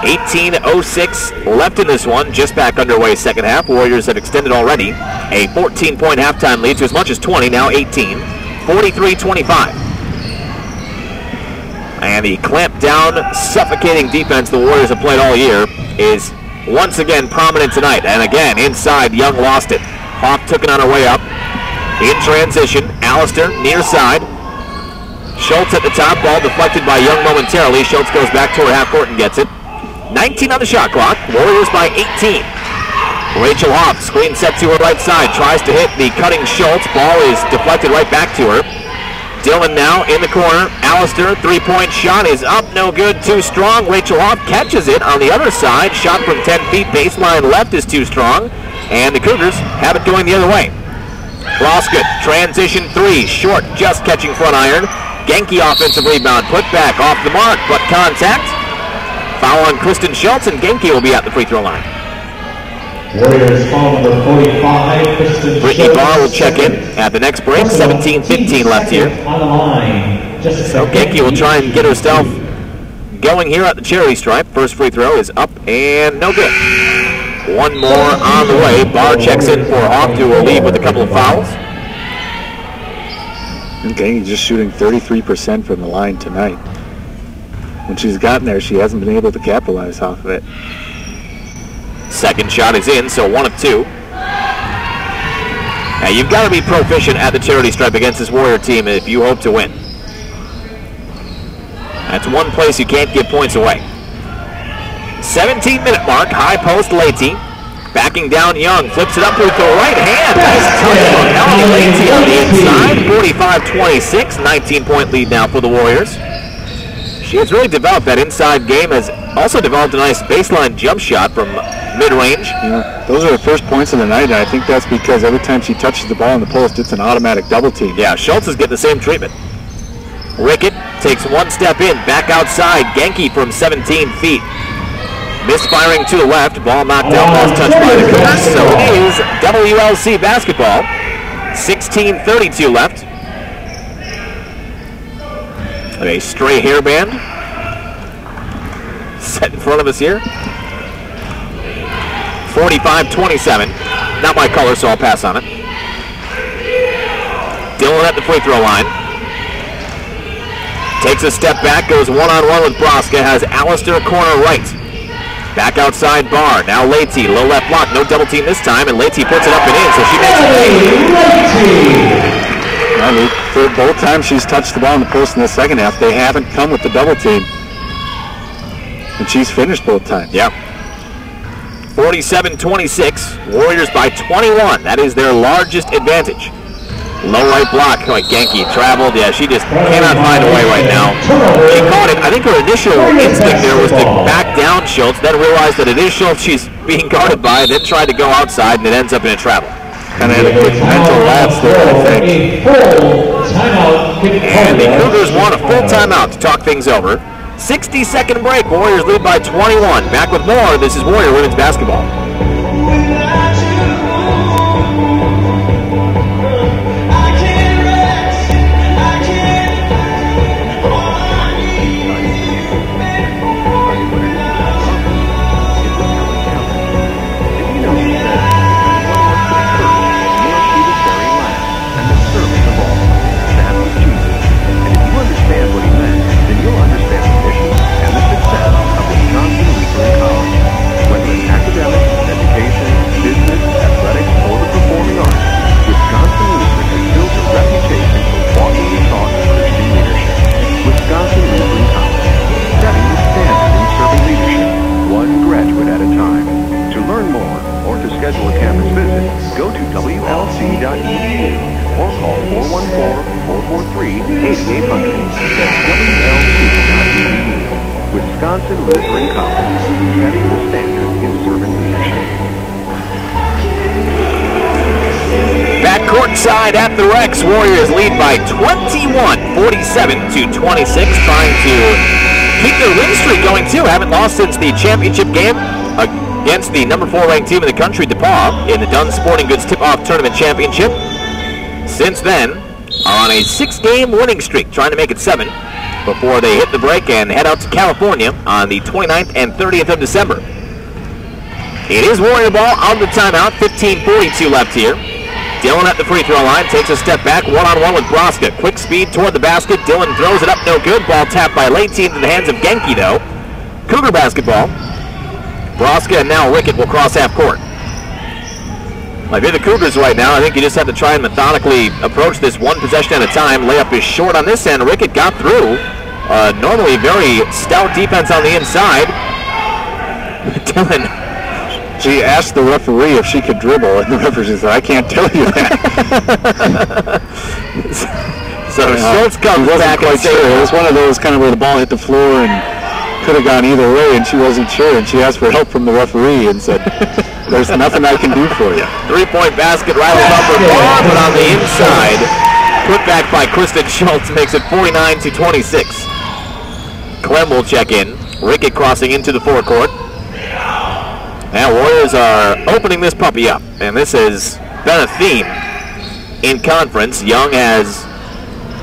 [SPEAKER 2] 18.06 left in this one, just back underway second half. Warriors have extended already a 14-point halftime lead to as much as 20, now 18. 43-25. And the clamp down, suffocating defense the Warriors have played all year is once again prominent tonight. And again, inside, Young lost it. Hoff took it on her way up. In transition, Allister near side. Schultz at the top, ball deflected by Young momentarily. Schultz goes back to her half court and gets it. 19 on the shot clock. Warriors by 18. Rachel Hoff, screen set to her right side, tries to hit the cutting Schultz. Ball is deflected right back to her. Dillon now in the corner. Allister, three-point shot is up, no good, too strong. Rachel Hoff catches it on the other side. Shot from 10 feet, baseline left is too strong. And the Cougars have it going the other way. Broskett, transition three, short, just catching front iron. Genki offensive rebound, put back off the mark, but contact. Foul on Kristen Schultz, and Genki will be at the free throw line.
[SPEAKER 4] Warriors foul number 45, Kristen
[SPEAKER 2] Brittany
[SPEAKER 4] Schultz.
[SPEAKER 2] Barr will check in at the next break. 17-15 left here.
[SPEAKER 4] On the line. Just a
[SPEAKER 2] So
[SPEAKER 4] second.
[SPEAKER 2] Genki will try and get herself going here at the cherry stripe. First free throw is up and no good. One more on the way. Barr checks in for Hoff, who will leave with a couple of fouls.
[SPEAKER 3] And Genki's just shooting 33% from the line tonight. When she's gotten there, she hasn't been able to capitalize off of it.
[SPEAKER 2] Second shot is in, so one of two. Now you've got to be proficient at the charity stripe against this Warrior team if you hope to win. That's one place you can't give points away. 17 minute mark, high post Leite. Backing down Young, flips it up with the right hand. Nice touch from Leite on the inside. 45-26, 19 point lead now for the Warriors. She has really developed that inside game, has also developed a nice baseline jump shot from mid-range.
[SPEAKER 3] Yeah, those are the first points of the night, and I think that's because every time she touches the ball in the post, it's an automatic double team.
[SPEAKER 2] Yeah, Schultz is getting the same treatment. Rickett takes one step in, back outside. Genki from 17 feet. Misfiring to the left, ball knocked out, last touch by the Cougars. So it is WLC basketball. 16:32 left. A stray hairband set in front of us here. 45-27. Not my color, so I'll pass on it. Dillon at the free throw line. Takes a step back, goes one-on-one with Broska, has Allister corner right. Back outside bar. now Leite, low left block, no double team this time, and Leite puts it up and in, so she makes it.
[SPEAKER 3] I mean, for both times she's touched the ball in the post in the second half, they haven't come with the double team. And she's finished both times.
[SPEAKER 2] Yeah. 47-26, Warriors by 21. That is their largest advantage. Low right block. Like Genki traveled. Yeah, she just cannot find a way right now. She caught it. I think her initial instinct there was to back down Schultz, then realized that it is Schultz she's being guarded by, then tried to go outside, and it ends up in a travel.
[SPEAKER 3] Kind of had a quick mental lapse there, I think.
[SPEAKER 2] And the Cougars want a full timeout to talk things over. 60 second break. Warriors lead by 21. Back with more. This is Warrior Women's Basketball.
[SPEAKER 7] 414-443-8800. That's Wisconsin Lutheran College, the standard in servant leadership.
[SPEAKER 2] Back courtside at the Rex, Warriors lead by 21, 47 to 26, trying to keep their win streak going too. Haven't lost since the championship game against the number four ranked team in the country, DePaul, in the Dunn Sporting Goods Tip-Off Tournament Championship. Since then, on a six-game winning streak, trying to make it seven before they hit the break and head out to California on the 29th and 30th of December. It is Warrior ball on the timeout, 15:42 left here. Dillon at the free throw line takes a step back, one-on-one with Broska. Quick speed toward the basket. Dillon throws it up, no good. Ball tapped by late team to the hands of Genki, though. Cougar basketball. Broska and now Rickett will cross half court. Like you're the Cougars right now, I think you just have to try and methodically approach this one possession at a time. Layup is short on this end. Rickett got through. Uh, normally very stout defense on the inside. Dillon
[SPEAKER 3] She asked the referee if she could dribble, and the referee said, I can't tell you that.
[SPEAKER 2] So
[SPEAKER 3] Uh,
[SPEAKER 2] Schultz comes back and
[SPEAKER 3] sure. It was one of those kind of where the ball hit the floor and could have gone either way, and she wasn't sure, and she asked for help from the referee and said, there's nothing I can do for you.
[SPEAKER 2] Three-point basket rattles off her bar, but on the inside, put back by Kristen Schultz makes it 49 to 26. Clem will check in. Rickett crossing into the forecourt. Now Warriors are opening this puppy up, and this has been a theme in conference. Young has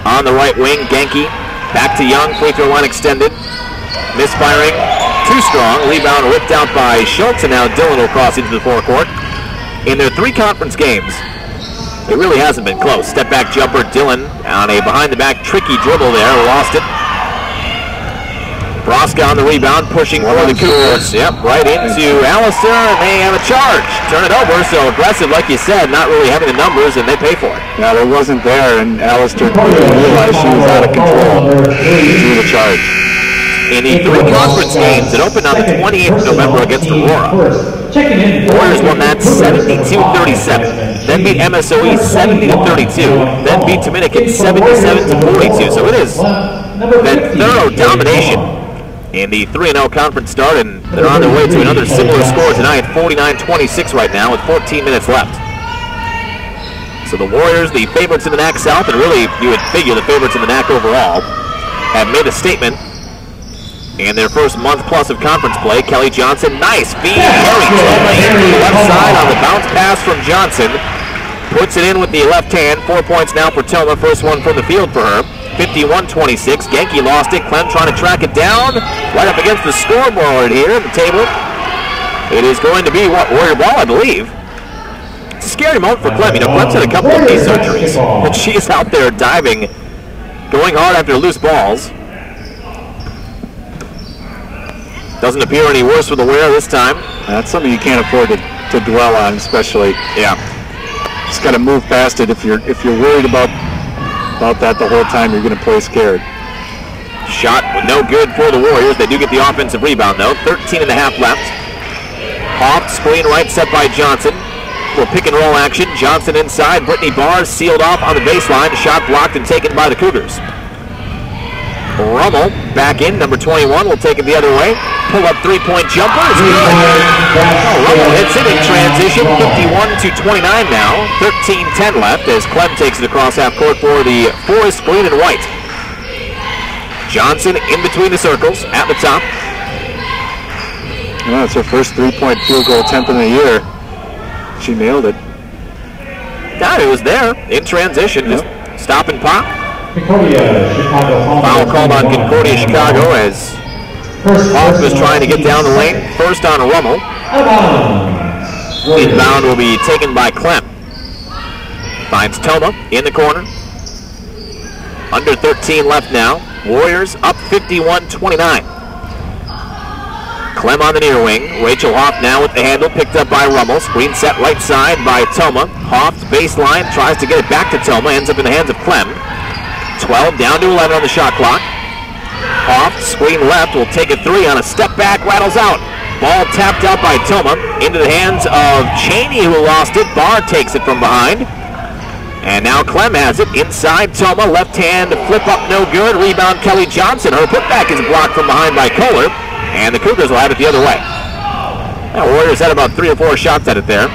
[SPEAKER 2] on the right wing, Genki. Back to Young, free throw line extended. Misfiring, too strong. Rebound ripped out by Schultz, and now Dillon will cross into the forecourt. In their three conference games, it really hasn't been close. Step back jumper, Dillon on a behind the back tricky dribble there, lost it. Broska on the rebound, pushing for the Cougars. Yep, right into Allister, and they have a charge. Turn it over, so aggressive, like you said, not really having the numbers, and they pay for it.
[SPEAKER 3] Now, it wasn't there, and Allister realized she was out of control. Drew the charge.
[SPEAKER 2] In the three conference games that opened on the 28th of November against Aurora. Warriors won that 72-37. Then beat MSOE 70-32. Then beat Dominican 77-42. So it is been thorough domination in the 3-0 conference start, and they're on their way to another similar score tonight, 49-26 right now with 14 minutes left. So the Warriors, the favorites in the NAC South, and really you would figure the favorites in the NAC overall, have made a statement in their first month plus of conference play. Kelly Johnson, nice feed, Tillman into the left side oh. on the bounce pass from Johnson. Puts it in with the left hand. Four points now for Tillman. First one from the field for her. 51-26. Genki lost it. Clem trying to track it down. Right up against the scoreboard here at the table. It is going to be what Warrior ball, I believe. It's a scary moment for Clem. You know, Clem's had a couple of knee surgeries, but she's out there diving, going hard after loose balls. Doesn't appear any worse for the wear this time.
[SPEAKER 3] That's something you can't afford to, to dwell on, especially.
[SPEAKER 2] Yeah.
[SPEAKER 3] Just got to move past it. If you're if you're worried about about that the whole time, you're going to play scared.
[SPEAKER 2] Shot no good for the Warriors. They do get the offensive rebound though. 13 and a half left. Off screen right set by Johnson. for pick and roll action. Johnson inside. Brittany Barr sealed off on the baseline. Shot blocked and taken by the Cougars. Rummel back in. Number 21 will take it the other way. Pull up three-point jumper. It's good. Oh, Rummel hits it in transition. 51 to 29 now. 13-10 left as Clem takes it across half court for the forest green and white. Johnson in between the circles at the top.
[SPEAKER 3] Well, it's her first three-point field goal attempt in the year. She nailed it.
[SPEAKER 2] Yeah, it was there in transition. Just stop and pop.
[SPEAKER 4] Concordia, Chicago.
[SPEAKER 2] Foul called on Concordia Chicago as Hoff was trying to get down the lane. First on Rummel. Inbound will be taken by Clem. Finds Toma in the corner. Under 13 left now. Warriors up 51-29. Clem on the near wing. Rachel Hoff now with the handle picked up by Rummel. Screen set right side by Toma. Hoff baseline tries to get it back to Toma. Ends up in the hands of Clem. 12 down to 11 on the shot clock. Off, screen left will take a three on a step back. Rattles out. Ball tapped out by Toma into the hands of Cheney who lost it. Barr takes it from behind. And now Clem has it inside Toma. Left hand flip up no good. Rebound Kelly Johnson. Her putback is blocked from behind by Kohler. And the Cougars will have it the other way. Now Warriors had about three or four shots at it there.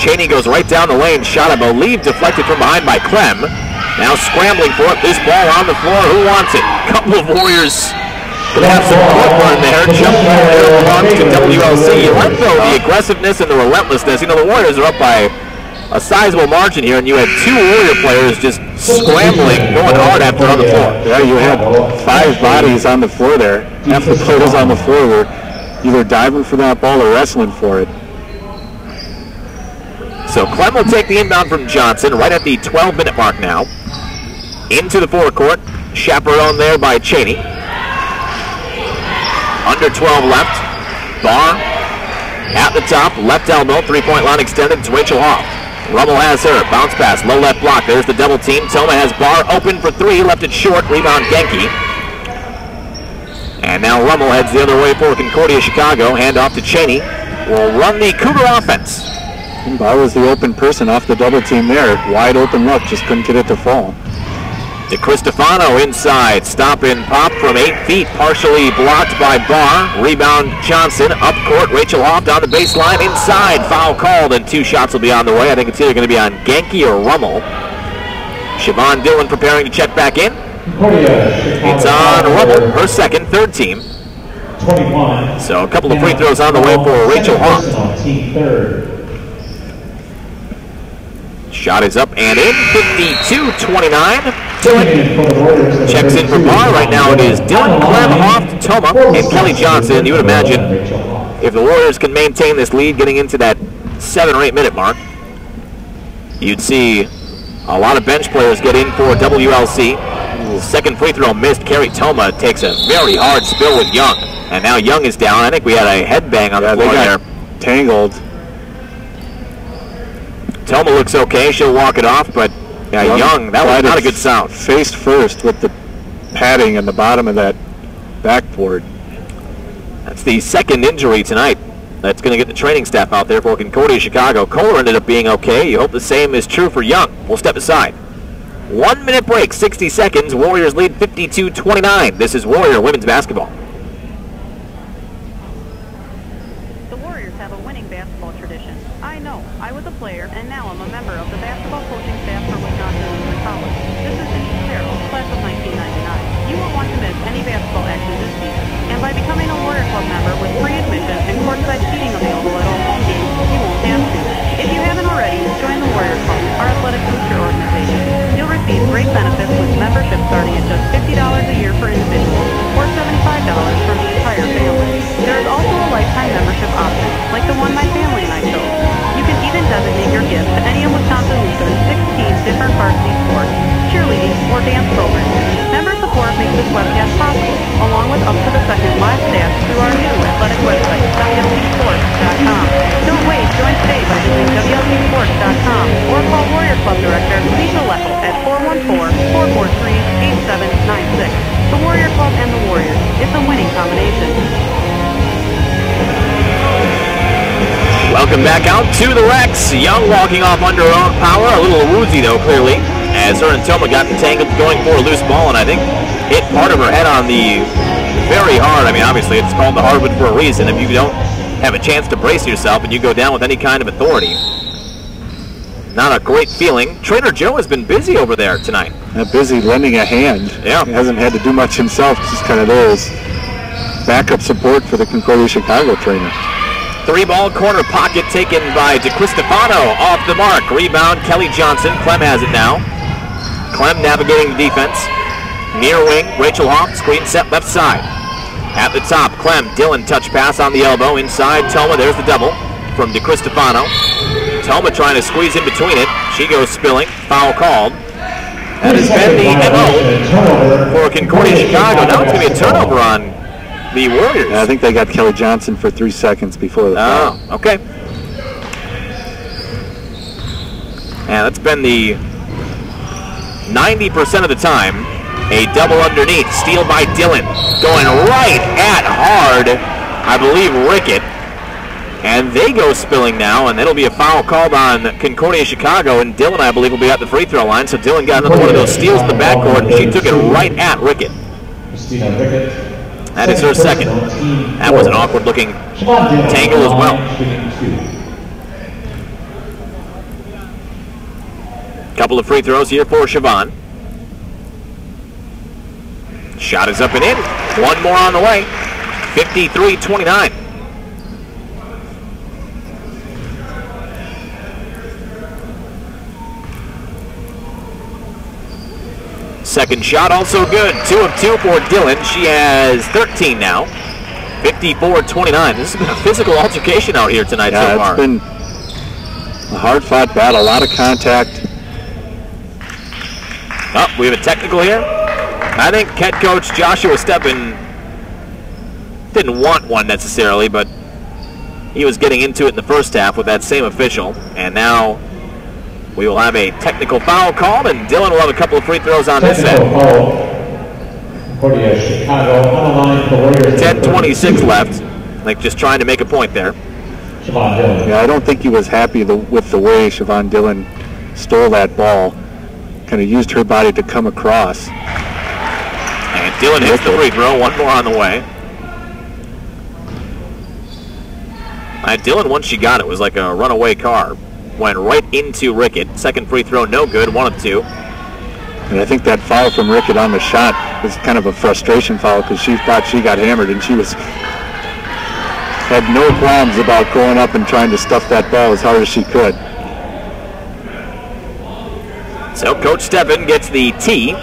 [SPEAKER 2] Cheney goes right down the lane. Shot, I believe, deflected from behind by Clem. Now scrambling for it. Loose ball on the floor. Who wants it? Couple of Warriors Gonna have some footwork there. Jump ball there belongs to WLC. You like though the aggressiveness and the relentlessness. You know the Warriors are up by a sizable margin here, and you had two Warrior players just scrambling, going hard after on the floor.
[SPEAKER 3] Yeah, you had five bodies on the floor there. Half the players on the floor were either diving for that ball or wrestling for it.
[SPEAKER 2] So Clem will take the inbound from Johnson right at the 12-minute mark now. Into the forecourt. Chaperone there by Cheney. Under 12 left. Barr at the top. Left elbow. Three-point line extended. It's Rachel Hoff. Rummel has her. Bounce pass. Low left block. There's the double team. Toma has Barr open for three. Left it short. Rebound Genki. And now Rummel heads the other way for Concordia Chicago. Hand off to Cheney. Will run the Cougar offense.
[SPEAKER 3] Barr was the open person off the double team there. Wide open look, just couldn't get it to fall.
[SPEAKER 2] To Cristofano inside. Stop and pop from eight feet. Partially blocked by Barr. Rebound Johnson. Up court. Rachel Hoff down the baseline. Inside. Foul called and two shots will be on the way. I think it's either going to be on Genki or Rummel. Siobhan Dillon preparing to check back in. It's on Rummel. Her second, third team.
[SPEAKER 4] 21.
[SPEAKER 2] So a couple of free throws on the way for Rachel Hoff. Shot is up and in. 52-29. Dillon
[SPEAKER 4] In for the
[SPEAKER 2] checks in for Barr. Right now it is Dillon, Clem, Hoff, Toma, and Kelly Johnson. You would imagine if the Warriors can maintain this lead getting into that seven or eight minute mark, you'd see a lot of bench players get in for WLC. Second free throw missed. Kerry Toma takes a very hard spill with Young. And now Young is down. I think we had a headbang on
[SPEAKER 3] Yeah,
[SPEAKER 2] the floor there.
[SPEAKER 3] tangled.
[SPEAKER 2] Toma looks okay. She'll walk it off, but yeah, Young, that was not a good sound.
[SPEAKER 3] Faced first with the padding in the bottom of that backboard.
[SPEAKER 2] That's the second injury tonight. That's going to get the training staff out there for Concordia Chicago. Kohler ended up being okay. You hope the same is true for Young. We'll step aside. One minute break, 60 seconds. Warriors lead 52-29. This is Warrior Women's Basketball.
[SPEAKER 5] You'll great benefits with membership starting at just $50 a year for individuals or $75 for the entire family. There is also a lifetime membership option, like the one my family and I chose. You can even designate your gift to any of Wisconsin Lutheran's 16 different varsity sports, cheerleading, or dance programs. This webcast possible, along with up to the second live stats through our new athletic website, WLCsports.com. Don't wait, join today by visiting WLCsports.com or call Warrior Club Director Lisa Leffel at 414-443-8796. The Warrior Club and the Warriors. It's a winning combination.
[SPEAKER 2] Welcome back out to the Rex. Young walking off under her own power. A little woozy, though, clearly, as her and Toma got entangled going for a loose ball, and I think hit part of her head on the very hard. I mean, obviously, it's called the hardwood for a reason. If you don't have a chance to brace yourself and you go down with any kind of authority, not a great feeling. Trainer Joe has been busy over there tonight.
[SPEAKER 3] Uh, busy lending a hand.
[SPEAKER 2] Yeah.
[SPEAKER 3] He hasn't had to do much himself, just kind of there as backup support for the Concordia Chicago trainer.
[SPEAKER 2] Three ball corner pocket taken by DeCristofano off the mark. Rebound Kelly Johnson. Clem has it now. Clem navigating the defense. Near wing, Rachel Hoff, screen set left side. At the top, Clem, Dillon touch pass on the elbow. Inside, Toma, there's the double from DeCristofano. Toma trying to squeeze in between it. She goes spilling. Foul called. That has been the MO for Concordia Chicago. Now it's going to be a turnover on the Warriors.
[SPEAKER 3] I think they got Kelly Johnson for three seconds before the foul.
[SPEAKER 2] Oh, okay. And that's been the 90% of the time a double underneath. Steal by Dillon. Going right at hard, I believe, Rickett. And they go spilling now, and it'll be a foul called on Concordia Chicago, and Dillon, I believe, will be at the free throw line. So Dillon got another one of those steals in the backcourt, and she took it right at Rickett. That is her second. That was an awkward looking tangle as well. Couple of free throws here for Siobhan. Shot is up and in. One more on the way. 53-29. Second shot also good. Two of two for Dillon. She has 13 now. 54-29. This has been a physical altercation out here tonight
[SPEAKER 3] Yeah,
[SPEAKER 2] so far.
[SPEAKER 3] it's been a hard-fought battle, a lot of contact.
[SPEAKER 2] Oh, we have a technical here. I think head coach Joshua Steffen didn't want one necessarily, but he was getting into it in the first half with that same official. And now we will have a technical foul called, and Dillon will have a couple of free throws on this end.
[SPEAKER 4] foul. Concordia uh, Chicago on the line for Warriors.
[SPEAKER 2] 10-26 left. Like just trying to make a point there.
[SPEAKER 4] Siobhan Dillon.
[SPEAKER 3] Yeah, I don't think he was happy the, with the way Siobhan Dillon stole that ball. Kind of used her body to come across.
[SPEAKER 2] Dillon hits the free throw. One more on the way. Uh, Dillon, once she got it, was like a runaway car. Went right into Rickett. Second free throw, no good. One of two.
[SPEAKER 3] And I think that foul from Rickett on the shot was kind of a frustration foul because she thought she got hammered and she was had no qualms about going up and trying to stuff that ball as hard as she could.
[SPEAKER 2] So Coach Steffen gets the T.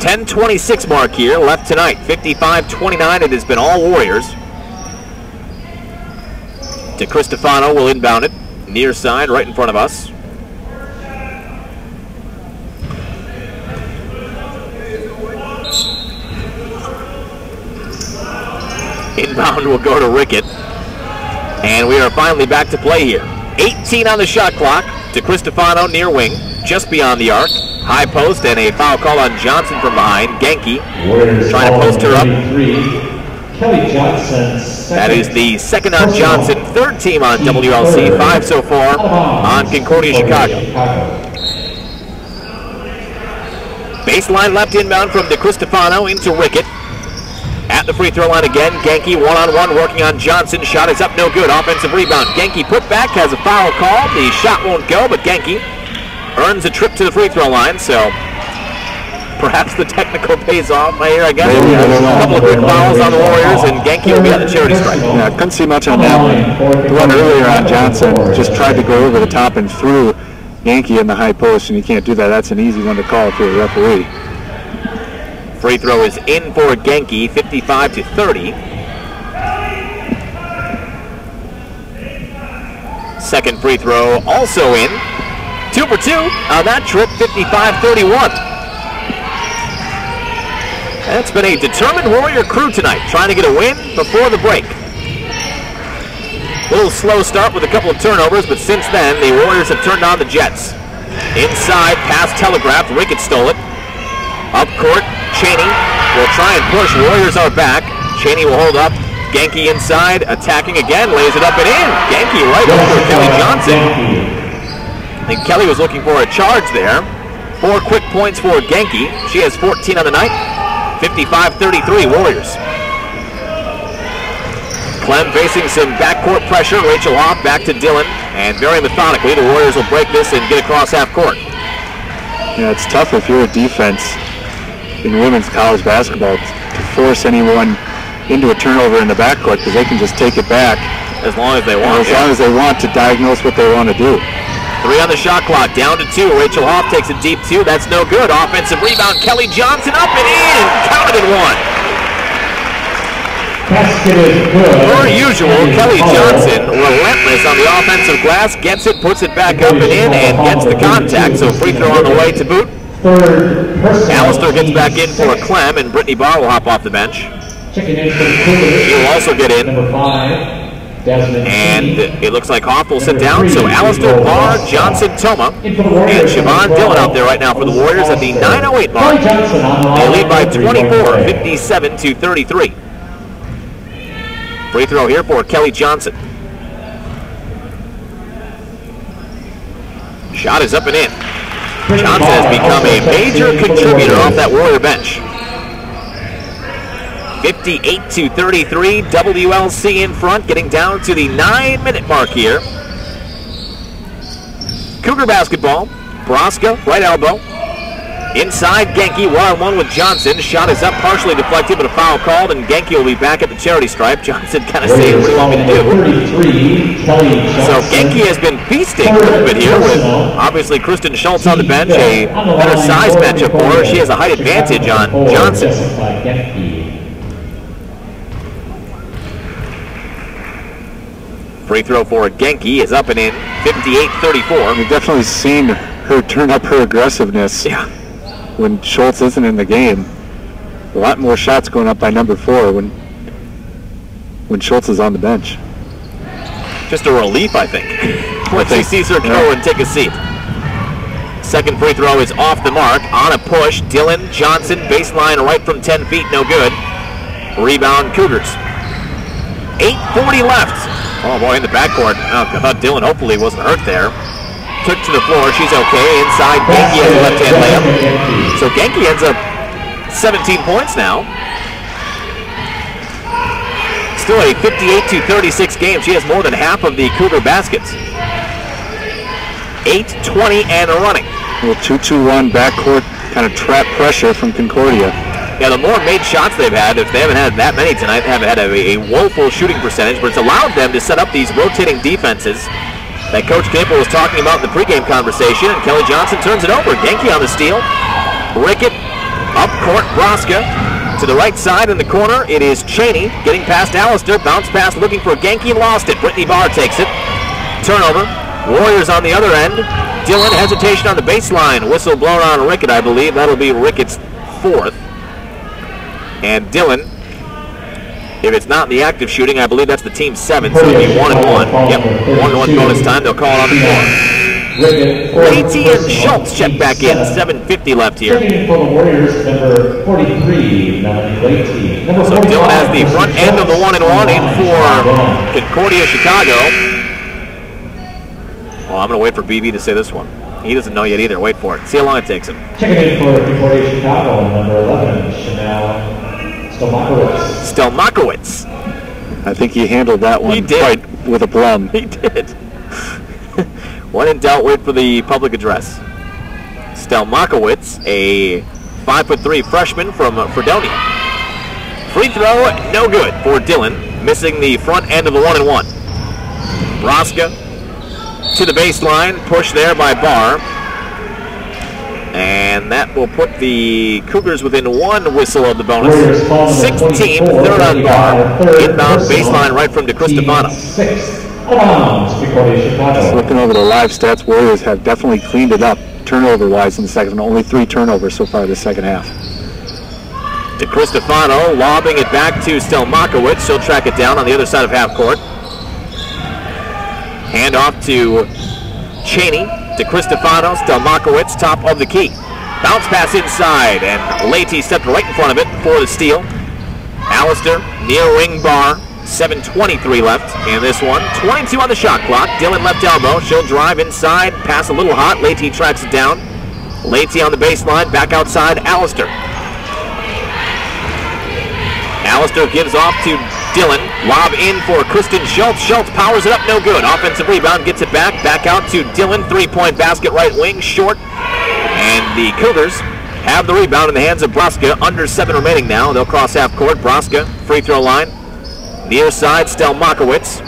[SPEAKER 2] 10-26 mark here left tonight. 55-29. It has been all Warriors. De Cristofano will inbound it. Near side, right in front of us. Inbound will go to Rickett. And we are finally back to play here. 18 on the shot clock. To Cristofano near wing, just beyond the arc. High post and a foul call on Johnson from behind. Genki trying to post her up.
[SPEAKER 4] Kelly Johnson.
[SPEAKER 2] That is the second on Johnson, third team on WLC, five so far on Concordia, Chicago. Baseline left inbound from De Cristofano into Rickett. At the free throw line again, Genki one-on-one working on Johnson. Shot is up, no good. Offensive rebound. Genki put back, has a foul call. The shot won't go, but Genki earns a trip to the free throw line, so perhaps the technical pays off here, I guess.
[SPEAKER 3] Maybe, I don't.
[SPEAKER 2] A couple of quick fouls on the Warriors, and Genki will be on the charity stripe.
[SPEAKER 3] Yeah, couldn't see much on that one. The one earlier on Johnson just tried to go over the top and threw Yankee in the high post, and you can't do that. That's an easy one to call if you're a referee.
[SPEAKER 2] Free throw is in for Genki, 55 to 30. Second free throw also in. Two for two on that trip, 55-31. And it's been a determined Warrior crew tonight, trying to get a win before the break. A little slow start with a couple of turnovers, but since then, the Warriors have turned on the Jets. Inside, pass telegraphed, Rickett stole it. Up court, Cheney will try and push. Warriors are back. Cheney will hold up Genki inside, attacking again, lays it up and in. Genki right over Kelly Johnson. I think Kelly was looking for a charge there. Four quick points for Genki. She has 14 on the night. 55-33 Warriors. Clem facing some backcourt pressure. Rachel Hoff back to Dillon. And very methodically, the Warriors will break this and get across half court.
[SPEAKER 3] Yeah, it's tough if you're a defense in women's college basketball to force anyone into a turnover in the backcourt because they can just take it back
[SPEAKER 2] As long as they want.
[SPEAKER 3] as long as they want to diagnose what they want to do.
[SPEAKER 2] Three on the shot clock, down to two. Rachel Hoff takes a deep two. That's no good. Offensive rebound. Kelly Johnson up and in. Counted one. Per usual, Kelly Johnson, relentless on the offensive glass, gets it, puts it back up and in, and gets the contact. So free throw on the way to boot. Allister gets back in for a Clem, and Brittany Barr will hop off the bench.
[SPEAKER 4] Checking in for the Cougars.
[SPEAKER 2] She will also get in.
[SPEAKER 4] Number five,
[SPEAKER 2] And it looks like Hoff will sit down. So Allister Barr, Johnson, Toma, and Siobhan Dillon out there right now for the Warriors at the 908
[SPEAKER 4] Kelly
[SPEAKER 2] mark. They lead by 24, 57 to 33. Free throw here for Kelly Johnson. Shot is up and in. Johnson has become a major contributor off that Warrior bench. 58 to 33, WLC in front, getting down to the nine minute mark here. Cougar basketball. Broska, right elbow. Inside Genki, one-on-one with Johnson. Shot is up, partially deflected, but a foul called, and Genki will be back at the charity stripe. Johnson kind of saying, what do you want me to do?
[SPEAKER 4] 33,
[SPEAKER 2] So Genki has been feasting a little bit here with obviously Kristen Schultz on the bench, a better size matchup for her. She has a height advantage on Johnson.
[SPEAKER 4] Jessica Genki.
[SPEAKER 2] Free throw for Genki is up and in, 58-34.
[SPEAKER 3] We've definitely seen her turn up her aggressiveness
[SPEAKER 2] Yeah,
[SPEAKER 3] when Schultz isn't in the game. A lot more shots going up by number four when when Schultz is on the bench.
[SPEAKER 2] just a relief, I think, she
[SPEAKER 3] think,
[SPEAKER 2] sees her go
[SPEAKER 3] yeah.
[SPEAKER 2] and take a seat. Second free throw is off the mark, on a push. Dillon Johnson, baseline right from 10 feet, no good. Rebound Cougars. 8.40 left. Oh boy, in the backcourt. Oh, I Dillon hopefully wasn't hurt there. Took to the floor, she's okay. Inside, Genki has a left-hand layup. So Genki ends up 17 points now. Still a 58 to 36 game. She has more than half of the Cougar baskets. 8, 20, and running.
[SPEAKER 3] Little 2-2-1 backcourt kind of trap pressure from Concordia.
[SPEAKER 2] Yeah, the more made shots they've had, if they haven't had that many tonight, they haven't had a, a woeful shooting percentage, but it's allowed them to set up these rotating defenses that Coach Campbell was talking about in the pregame conversation, and Kelly Johnson turns it over. Genki on the steal. Rickett up court, Broska to the right side in the corner. It is Cheney getting past Allister. Bounce pass looking for Genki, lost it. Brittany Barr takes it. Turnover. Warriors on the other end. Dillon hesitation on the baseline. Whistle blown on Rickett, I believe. That'll be Rickett's fourth. And Dillon, if it's not in the active shooting, I believe that's the team seven, so it'll be one and one. Yep, one and one bonus time. They'll call it on the floor.
[SPEAKER 4] Rickett.
[SPEAKER 2] And Schultz check back in. 7.50 left here.
[SPEAKER 4] Checking in for the Warriors, number 43, Melanie Leite. Number
[SPEAKER 2] So Dillon has the front end of the one and one in for Concordia, Chicago. Well, I'm going to wait for BB to say this one. He doesn't know yet either. Wait for it. See how long it takes him.
[SPEAKER 4] Checking in for Concordia, Chicago, number 11, Chanel Stomakowicz.
[SPEAKER 2] Stelmakowicz.
[SPEAKER 3] I think he handled that one quite with a plum.
[SPEAKER 2] He did. one in doubt, wait for the public address. Stelmakowicz, a 5'3 freshman from Fredonia. Free throw, no good for Dillon, missing the front end of the one and one. Roska to the baseline, push there by Barr. And that will put the Cougars within one whistle of the bonus.
[SPEAKER 4] Warriors falling to
[SPEAKER 2] 16, third on Barr.
[SPEAKER 4] third
[SPEAKER 2] Inbound
[SPEAKER 4] personal.
[SPEAKER 2] baseline right from
[SPEAKER 4] Team
[SPEAKER 2] DeCristofano.
[SPEAKER 4] Six. Out of bounds, Concordia, Chicago.
[SPEAKER 3] Looking over the live stats, Warriors have definitely cleaned it up turnover-wise in the second. Only three turnovers so far this second half.
[SPEAKER 2] to Cristofano, lobbing it back to Stelmakowicz. She'll track it down on the other side of half court. Hand off to Cheney, to Cristofano, Stelmakowicz, top of the key. Bounce pass inside, and Leite stepped right in front of it for the steal. Allister, near ring bar, 7.23 left in this one. 22 on the shot clock. Dillon left elbow. She'll drive inside. Pass a little hot. Leite tracks it down. Leite on the baseline. Back outside. Allister. Allister gives off to Dillon. Lob in for Kristen Schultz. Schultz powers it up. No good. Offensive rebound. Gets it back. Back out to Dillon. Three-point basket right wing. Short. And the Cougars have the rebound in the hands of Broska. Under seven remaining now. They'll cross half court. Broska, free throw line. Near side, Stelmakowicz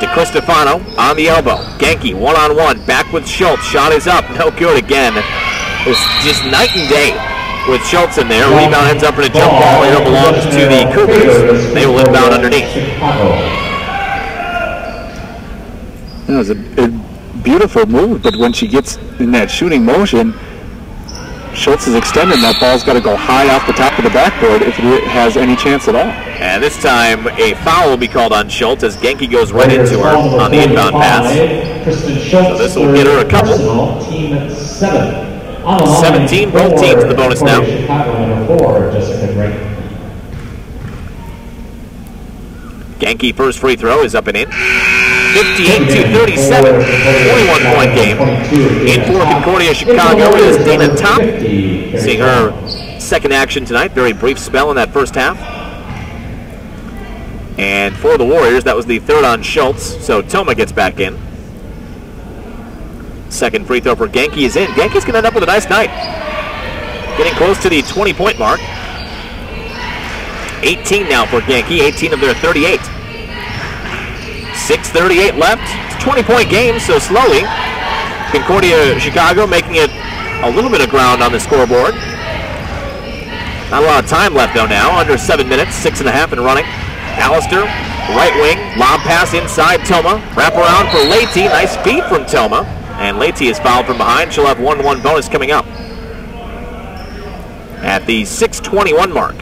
[SPEAKER 2] to Cristofano on the elbow. Genki one on one, back with Schultz. Shot is up, no good again. It's just night and day with Schultz in there. Rebound ends up in a jump ball. It belongs to the Cougars. They will inbound underneath.
[SPEAKER 3] It was a, a beautiful move, but when she gets in that shooting motion, Schultz is extending. That ball's got to go high off the top of the backboard if it has any chance at all.
[SPEAKER 2] And this time, a foul will be called on Schultz as Genki goes right into her on the inbound pass.
[SPEAKER 4] So
[SPEAKER 2] this will get her a couple.
[SPEAKER 4] Team seven. On the line
[SPEAKER 2] 17, both teams in the bonus now. Genki first free throw is up and in. 58 to 37, 21 point game. In for Concordia Chicago is Dana Top. Seeing her second action tonight. Very brief spell in that first half. And for the Warriors, that was the third on Schultz. So Toma gets back in. Second free throw for Genki is in. Genki's going to end up with a nice night. Getting close to the 20 point mark. 18 now for Genki, 18 of their 38. 6.38 left. It's a 20 point game, so slowly. Concordia Chicago making it a little bit of ground on the scoreboard. Not a lot of time left though now, under seven minutes, six and a half and running. Allister, right wing, lob pass inside Toma. Wrap around for Leite, nice feed from Toma. And Leite is fouled from behind. She'll have 1-1 bonus coming up. At the 6.21 mark.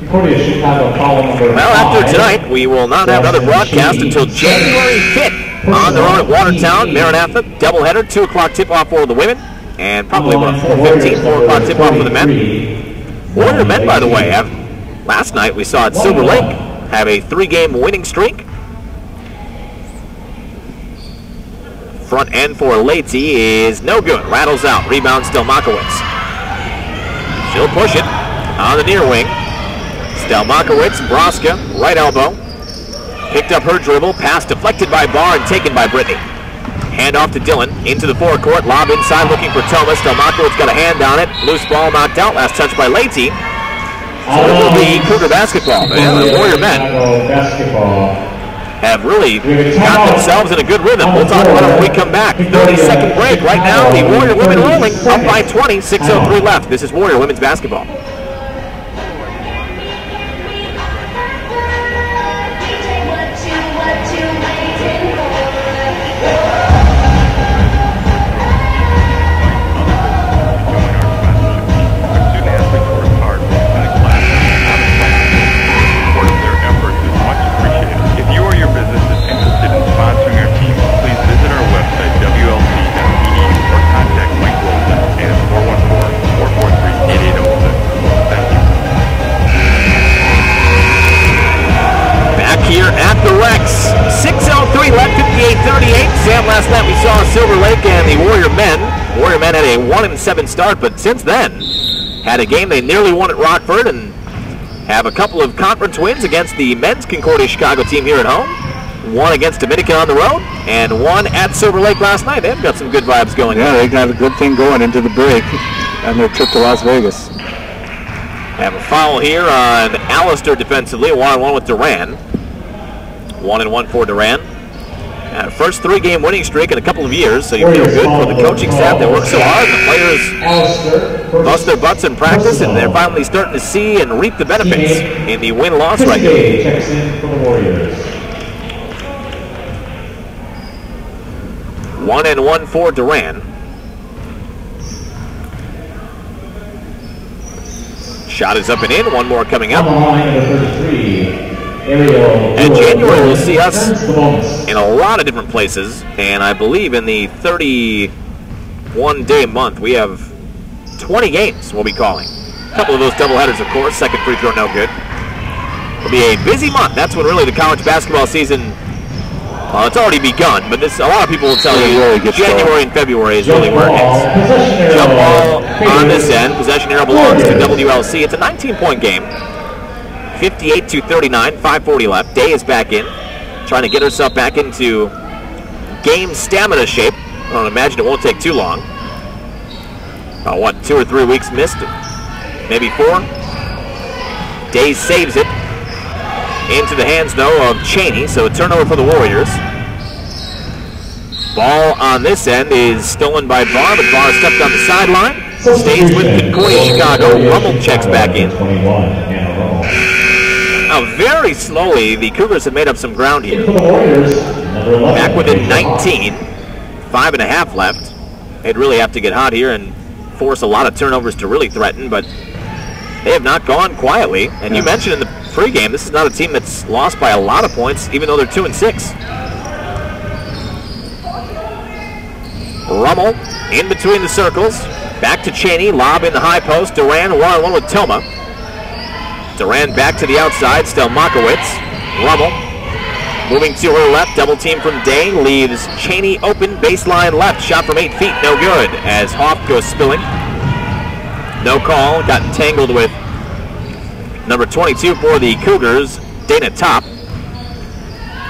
[SPEAKER 4] Concordia Chicago foul number
[SPEAKER 2] Well, after tonight, we will not have another broadcast until January 5th on their own at Watertown, Maranatha. Doubleheader, 2 o'clock tip-off for the women, and probably about 4.15, 4 o'clock tip-off for the men. Warrior men, by the way, have, last night we saw at Silver Lake have a three-game winning streak. Front end for Leite is no good. Rattles out. Rebound Stelmakowicz. She'll push it on the near wing. Stelmakowicz, Broska, right elbow. Picked up her dribble, pass deflected by Barr and taken by Brittany. Hand off to Dillon, into the forecourt, lob inside looking for Thomas. Stelmakowicz got a hand on it. Loose ball knocked out, last touch by Leite. So it will be Cougar basketball. And the Warrior men
[SPEAKER 4] basketball.
[SPEAKER 2] Have really got themselves in a good rhythm. We'll talk about it when we come back. 30 second break. Right now, the Warrior women rolling up by 20, 6.03 left. This is Warrior women's basketball. Last night we saw Silver Lake and the Warrior men. Warrior men had a 1-7 start, but since then had a game they nearly won at Rockford and have a couple of conference wins against the men's Concordia Chicago team here at home. One against Dominican on the road, and one at Silver Lake last night. They've got some good vibes going
[SPEAKER 3] Yeah, they got a good thing going into the break on their trip to Las Vegas.
[SPEAKER 2] Have a foul here on Allister defensively, one on one with Duran. One and one for Duran. Uh, first three-game winning streak in a couple of years, so you feel good for the coaching staff that worked so hard. The players bust their butts in practice, and they're finally starting to see and reap the benefits in the win-loss record.
[SPEAKER 4] Gay checks in for the Warriors.
[SPEAKER 2] One and one for Duran. Shot is up and in. One more coming up.
[SPEAKER 4] The line, number 33, Ariel.
[SPEAKER 2] And
[SPEAKER 4] Brewer
[SPEAKER 2] January will see us
[SPEAKER 4] defends the bonus.
[SPEAKER 2] in a lot of different places, and I believe in the 31 day month we have 20 games we'll be calling. A couple of those doubleheaders, of course. Second free throw, no good. It'll be a busy month. That's when really the college basketball season, well, it's already begun, but this a lot of people will tell you
[SPEAKER 3] really
[SPEAKER 2] January and February is really
[SPEAKER 4] Jump
[SPEAKER 2] where it
[SPEAKER 4] ball,
[SPEAKER 2] hits. Jump ball on this
[SPEAKER 4] Figures.
[SPEAKER 2] end. Possession arrow belongs to WLC. It's a 19-point game. 58 to 39, 540 left. Day is back in, trying to get herself back into game stamina shape. I don't imagine it won't take too long. About what, two or three weeks missed? Maybe four? Day saves it. Into the hands, though, of Cheney, so a turnover for the Warriors. Ball on this end is stolen by Barr, but Barr stepped on the sideline. Stays with Concordia Chicago. Rummel checks back in.
[SPEAKER 4] 21,
[SPEAKER 2] Now, very slowly, the Cougars have made up some ground here.
[SPEAKER 4] For the Warriors, number 11.
[SPEAKER 2] Back within 19. Five and a half left. They'd really have to get hot here and force a lot of turnovers to really threaten, but they have not gone quietly. And you mentioned in the pregame, this is not a team that's lost by a lot of points, even though they're two and six. Rummel in between the circles. Back to Cheney. Lob in the high post. Duran one on one with Toma. Duran back to the outside. Stelmakowicz. Rummel moving to her left. Double team from Day leaves Cheney open. Baseline left. Shot from eight feet. No good as Hoff goes spilling. No call. Got entangled with number 22 for the Cougars, Dana Top.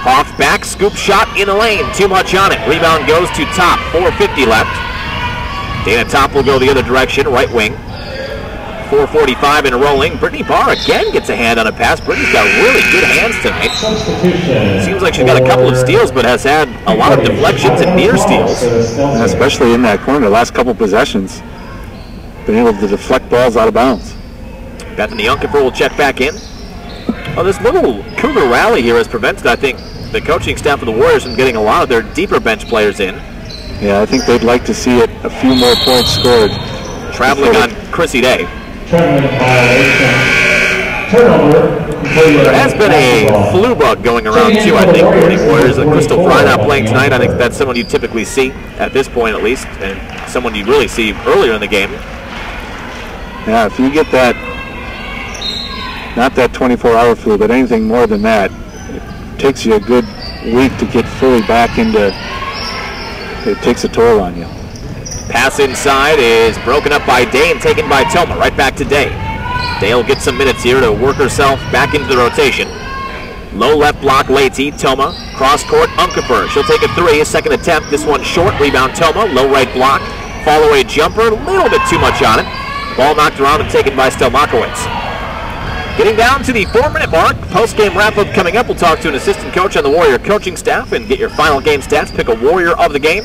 [SPEAKER 2] Hoff back, scoop shot in the lane. Too much on it. Rebound goes to Top. 4.50 left. Dana Top will go the other direction, right wing. 4.45 and rolling. Brittany Barr again gets a hand on a pass. Brittany's got really good hands tonight.
[SPEAKER 4] Substitution.
[SPEAKER 2] Seems like she's got a couple of steals, but has had a lot of deflections and near steals.
[SPEAKER 3] especially in that corner, the last couple possessions. Been able to deflect balls out of bounds.
[SPEAKER 2] Bethany Unkefer will check back in. Well, this little Cougar rally here has prevented, I think, the coaching staff of the Warriors from getting a lot of their deeper bench players in.
[SPEAKER 3] Yeah, I think they'd like to see it a few more points scored.
[SPEAKER 2] Traveling on Chrissy Day.
[SPEAKER 4] Traveling violation. Turnover.
[SPEAKER 2] There has been a flu bug going around too, I think, for the Warriors. Crystal Fry not playing tonight. I think that's someone you typically see at this point, at least, and someone you really see earlier in the game.
[SPEAKER 3] Yeah, if you get that, not that 24-hour flu, but anything more than that, it takes you a good week to get fully back into. It takes a toll on you.
[SPEAKER 2] Pass inside is broken up by Day and taken by Toma. Right back to Day. Day will get some minutes here to work herself back into the rotation. Low left block, Leite. Toma. Cross court, Unkefer. She'll take a three. A second attempt. This one short. Rebound, Toma. Low right block. Fall away jumper. A little bit too much on it. Ball knocked around and taken by Stelmakowicz. Getting down to the four-minute mark. Post-game wrap-up coming up. We'll talk to an assistant coach on the Warrior coaching staff and get your final game stats. Pick a Warrior of the game.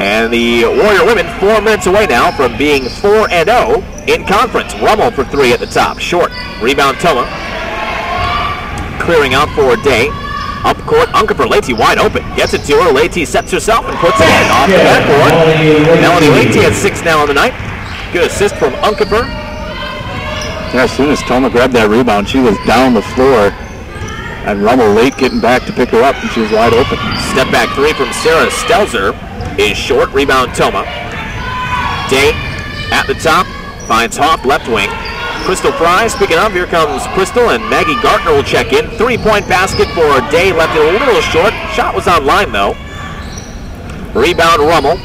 [SPEAKER 2] And the Warrior women four minutes away now from being 4 and 0 in conference. Rummel for three at the top. Short. Rebound Toma. Clearing out for Day. Up court, Unkefer. Leite wide open. Gets it to her. Leite sets herself and puts it in off the backboard. Melanie Leite has six now on the night. Good assist from Unkefer.
[SPEAKER 3] Yeah, as soon as Toma grabbed that rebound, she was down the floor, and Rummel late getting back to pick her up, and she was wide open.
[SPEAKER 2] Step back three from Sarah Stelzer is short. Rebound Toma. Day at the top finds Hoff left wing. Crystal Fry, speaking of, here comes Crystal and Maggie Gartner will check in. Three-point basket for Day, left it a little short. Shot was on line though. Rebound Rummel.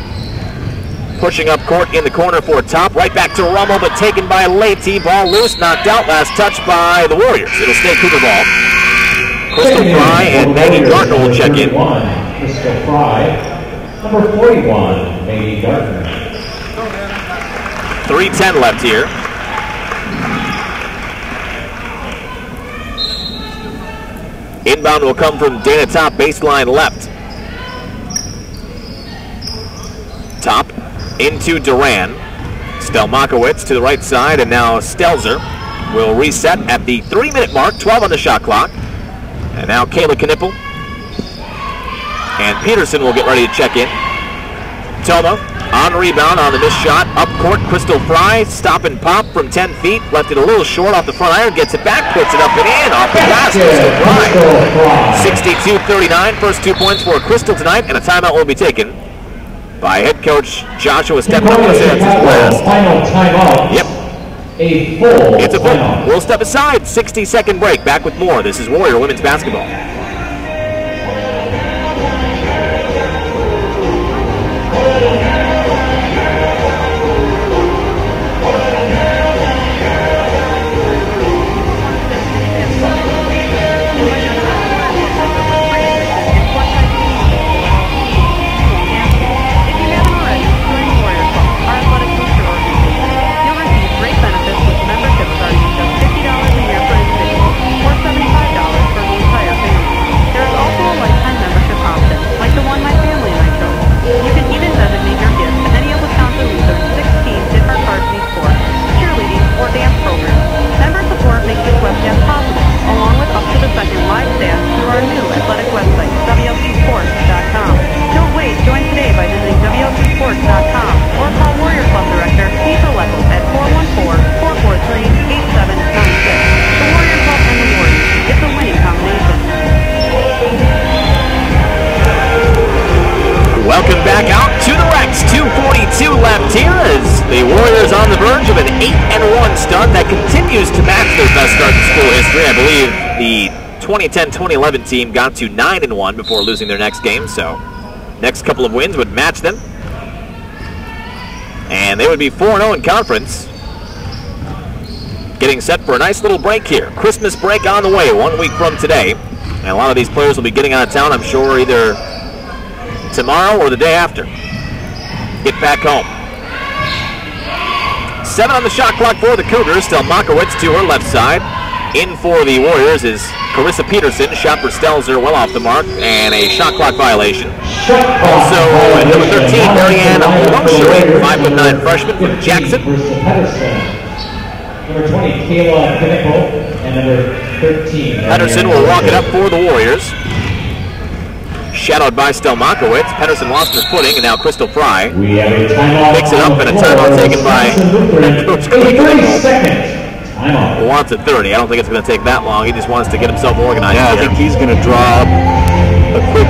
[SPEAKER 2] Pushing up court in the corner for top. Right back to Rummel, but taken by Leite. Ball loose, knocked out. Last touch by the Warriors. It'll stay Cougar ball. Crystal Fry and Maggie Gartner will check in.
[SPEAKER 4] Crystal Fry. Number 41, Maggie Gardner.
[SPEAKER 2] 3.10 left here. Inbound will come from Dana Top, baseline left. Top into Duran. Stelmakowicz to the right side, and now Stelzer will reset at the three minute mark, 12 on the shot clock. And now Kayla Knippel and Peterson will get ready to check in. Toma on rebound on the missed shot. Up court, Crystal Fry, stop and pop from 10 feet. Left it a little short off the front iron, gets it back, puts it up and in off the glass. Crystal Fry. 62-39, first two points for Crystal tonight, and a timeout will be taken by head coach Joshua Steffen. I'm going to that's his last.
[SPEAKER 4] Final timeout.
[SPEAKER 2] Yep.
[SPEAKER 4] a full
[SPEAKER 2] It's a full. We'll step aside. 60 second break. Back with more. This is Warrior Women's Basketball. Welcome back out to the Rex. 242 left here as the Warriors on the verge of an 8 and 1 start that continues to match their best start in school history. I believe the 2010-2011 team got to 9 and 1 before losing their next game, so next couple of wins would match them. And they would be 4-0 in conference. Getting set for a nice little break here. Christmas break on the way, one week from today. And a lot of these players will be getting out of town, I'm sure, either tomorrow or the day after. Get back home. Seven on the shot clock for the Cougars. Stelmakowicz to her left side. In for the Warriors is Carissa Peterson. Shot for Stelzer well off the mark and a shot clock violation. Also, at number 13,
[SPEAKER 4] violation.
[SPEAKER 2] Marianne Losheri, 5'9" freshman from Jackson.
[SPEAKER 4] 18. Number 20, Kayla Pinnacle, and number 13.
[SPEAKER 2] Pedersen will walk it up for the Warriors. Shadowed by Stelmakowicz. Pedersen lost his footing and now Crystal Fry.
[SPEAKER 4] We have a.
[SPEAKER 2] Picks it up and a timeout taken by Coach
[SPEAKER 4] A 30
[SPEAKER 2] Pinnacle.
[SPEAKER 4] second timeout.
[SPEAKER 2] wants at 30. I don't think it's going to take that long. He just wants to get himself organized
[SPEAKER 3] Yeah, I
[SPEAKER 2] here.
[SPEAKER 3] think he's going to draw up a quick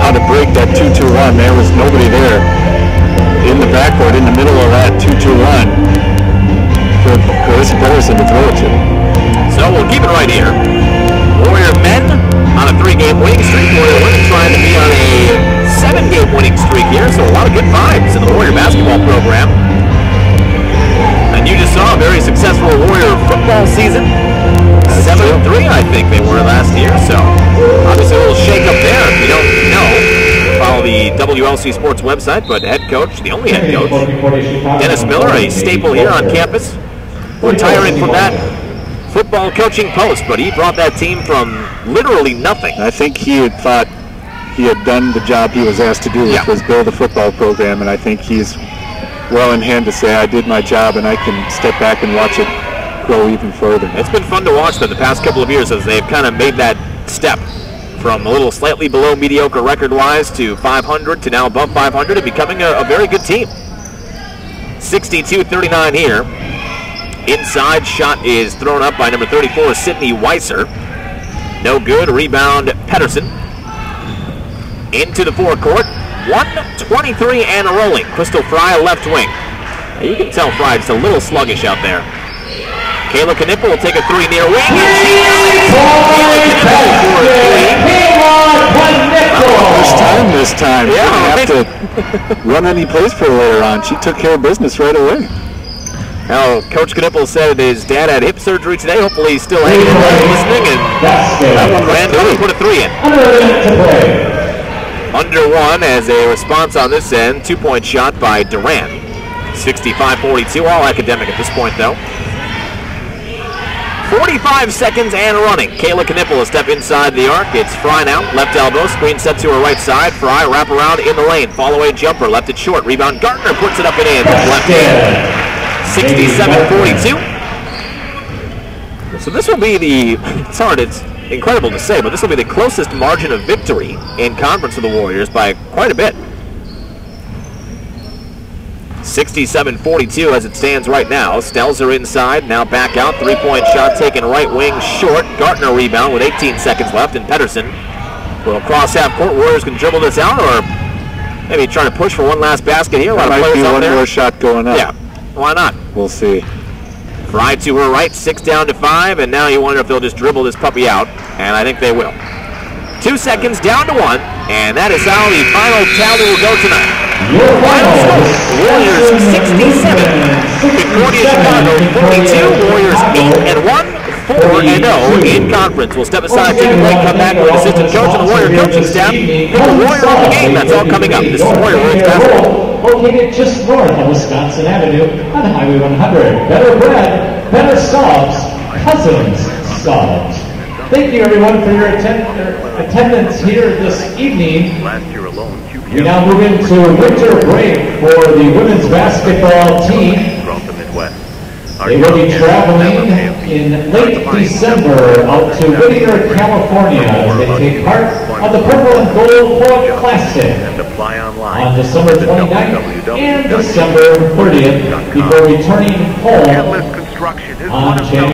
[SPEAKER 3] how to break that 2-2 run. There was nobody there in the backcourt in the middle of that 2-2 run for Carissa Pedersen to throw it to.
[SPEAKER 2] So we'll keep it right here. Warrior men on a three-game winning streak. Warrior women trying to be on a seven-game winning streak here. So a lot of good vibes in the Warrior basketball program. And you just saw a very successful Warrior football season. 7-3, I think they were last year. So obviously a little shake-up there. If you don't know, follow the WLC Sports website. But head coach, the only head coach, Dennis Miller, a staple here on campus, retiring from that football coaching post, but he brought that team from literally nothing.
[SPEAKER 3] I think he had thought he had done the job he was asked to do, which
[SPEAKER 2] Yeah.
[SPEAKER 3] was build a football program, and I think he's well in hand to say, I did my job and I can step back and watch it grow even further.
[SPEAKER 2] It's been fun to watch them the past couple of years as they've kind of made that step from a little slightly below mediocre record-wise to 500 to now above 500 and becoming a, a very good team. 62-39 here. Inside shot is thrown up by number 34, Sydney Weiser. No good. Rebound, Pedersen. Into the forecourt. 123 and rolling. Crystal Fry, left wing. Now, You can tell Fry just a little sluggish out there. Kayla Knipple will take a three near wing. And she Kayla Knippel for three.
[SPEAKER 3] First time this time.
[SPEAKER 2] Yeah,
[SPEAKER 3] Didn't have to run any plays for later on. She took care of business right away.
[SPEAKER 2] Now, Coach Knipple said his dad had hip surgery today. Hopefully he's still hanging in listening. And
[SPEAKER 4] uh, good.
[SPEAKER 2] Randall put a three in.
[SPEAKER 4] Under a
[SPEAKER 2] one as a response on this end. Two-point shot by Duran. 65-42. All academic at this point, though. 45 seconds and running. Kayla Knipple will step inside the arc. It's Fry now. Left elbow. Screen set to her right side. Fry wrap around in the lane. Fall away jumper. Left it short. Rebound. Gardner puts it up and in. Left hand. 67-42. So this will be the, it's hard, it's incredible to say, but this will be the closest margin of victory in conference for the Warriors by quite a bit. 67-42 as it stands right now. Stelzer inside, now back out. Three-point shot taken right wing short. Gartner rebound with 18 seconds left, and Pedersen will cross half court. Warriors can dribble this out, or maybe trying to push for one last basket here. A lot of
[SPEAKER 3] might
[SPEAKER 2] players
[SPEAKER 3] be one
[SPEAKER 2] there.
[SPEAKER 3] more shot going up.
[SPEAKER 2] Yeah, why not?
[SPEAKER 3] We'll see.
[SPEAKER 2] Fly to her right, six down to five, and now you wonder if they'll just dribble this puppy out, and I think they will. Two seconds down to one, and that is how the final tally will go tonight.
[SPEAKER 4] Your
[SPEAKER 2] Final
[SPEAKER 4] final
[SPEAKER 2] score, Warriors 67, Concordia Chicago 42, Warriors 8 and 1, 4 and 0 in conference. We'll step aside, take a break, come back with assistant coach and the Warrior coaching staff. With the Warrior of the game, that's all coming up. This is Warrior World Basketball.
[SPEAKER 4] Located just north of Wisconsin Avenue on Highway 100. Better bread, better subs, Cousins Subs. Thank you everyone for your atten- uh, attendance here this evening.
[SPEAKER 7] Last year alone,
[SPEAKER 4] We now move into winter break for the women's basketball team.
[SPEAKER 7] throughout the Midwest. Our
[SPEAKER 4] They will be traveling in late December out to Whittier, California as they take part of the Purple and Gold Club Classic
[SPEAKER 7] apply online
[SPEAKER 4] on December 29th and December 30th before returning home
[SPEAKER 6] Catalyst Construction is one
[SPEAKER 4] on January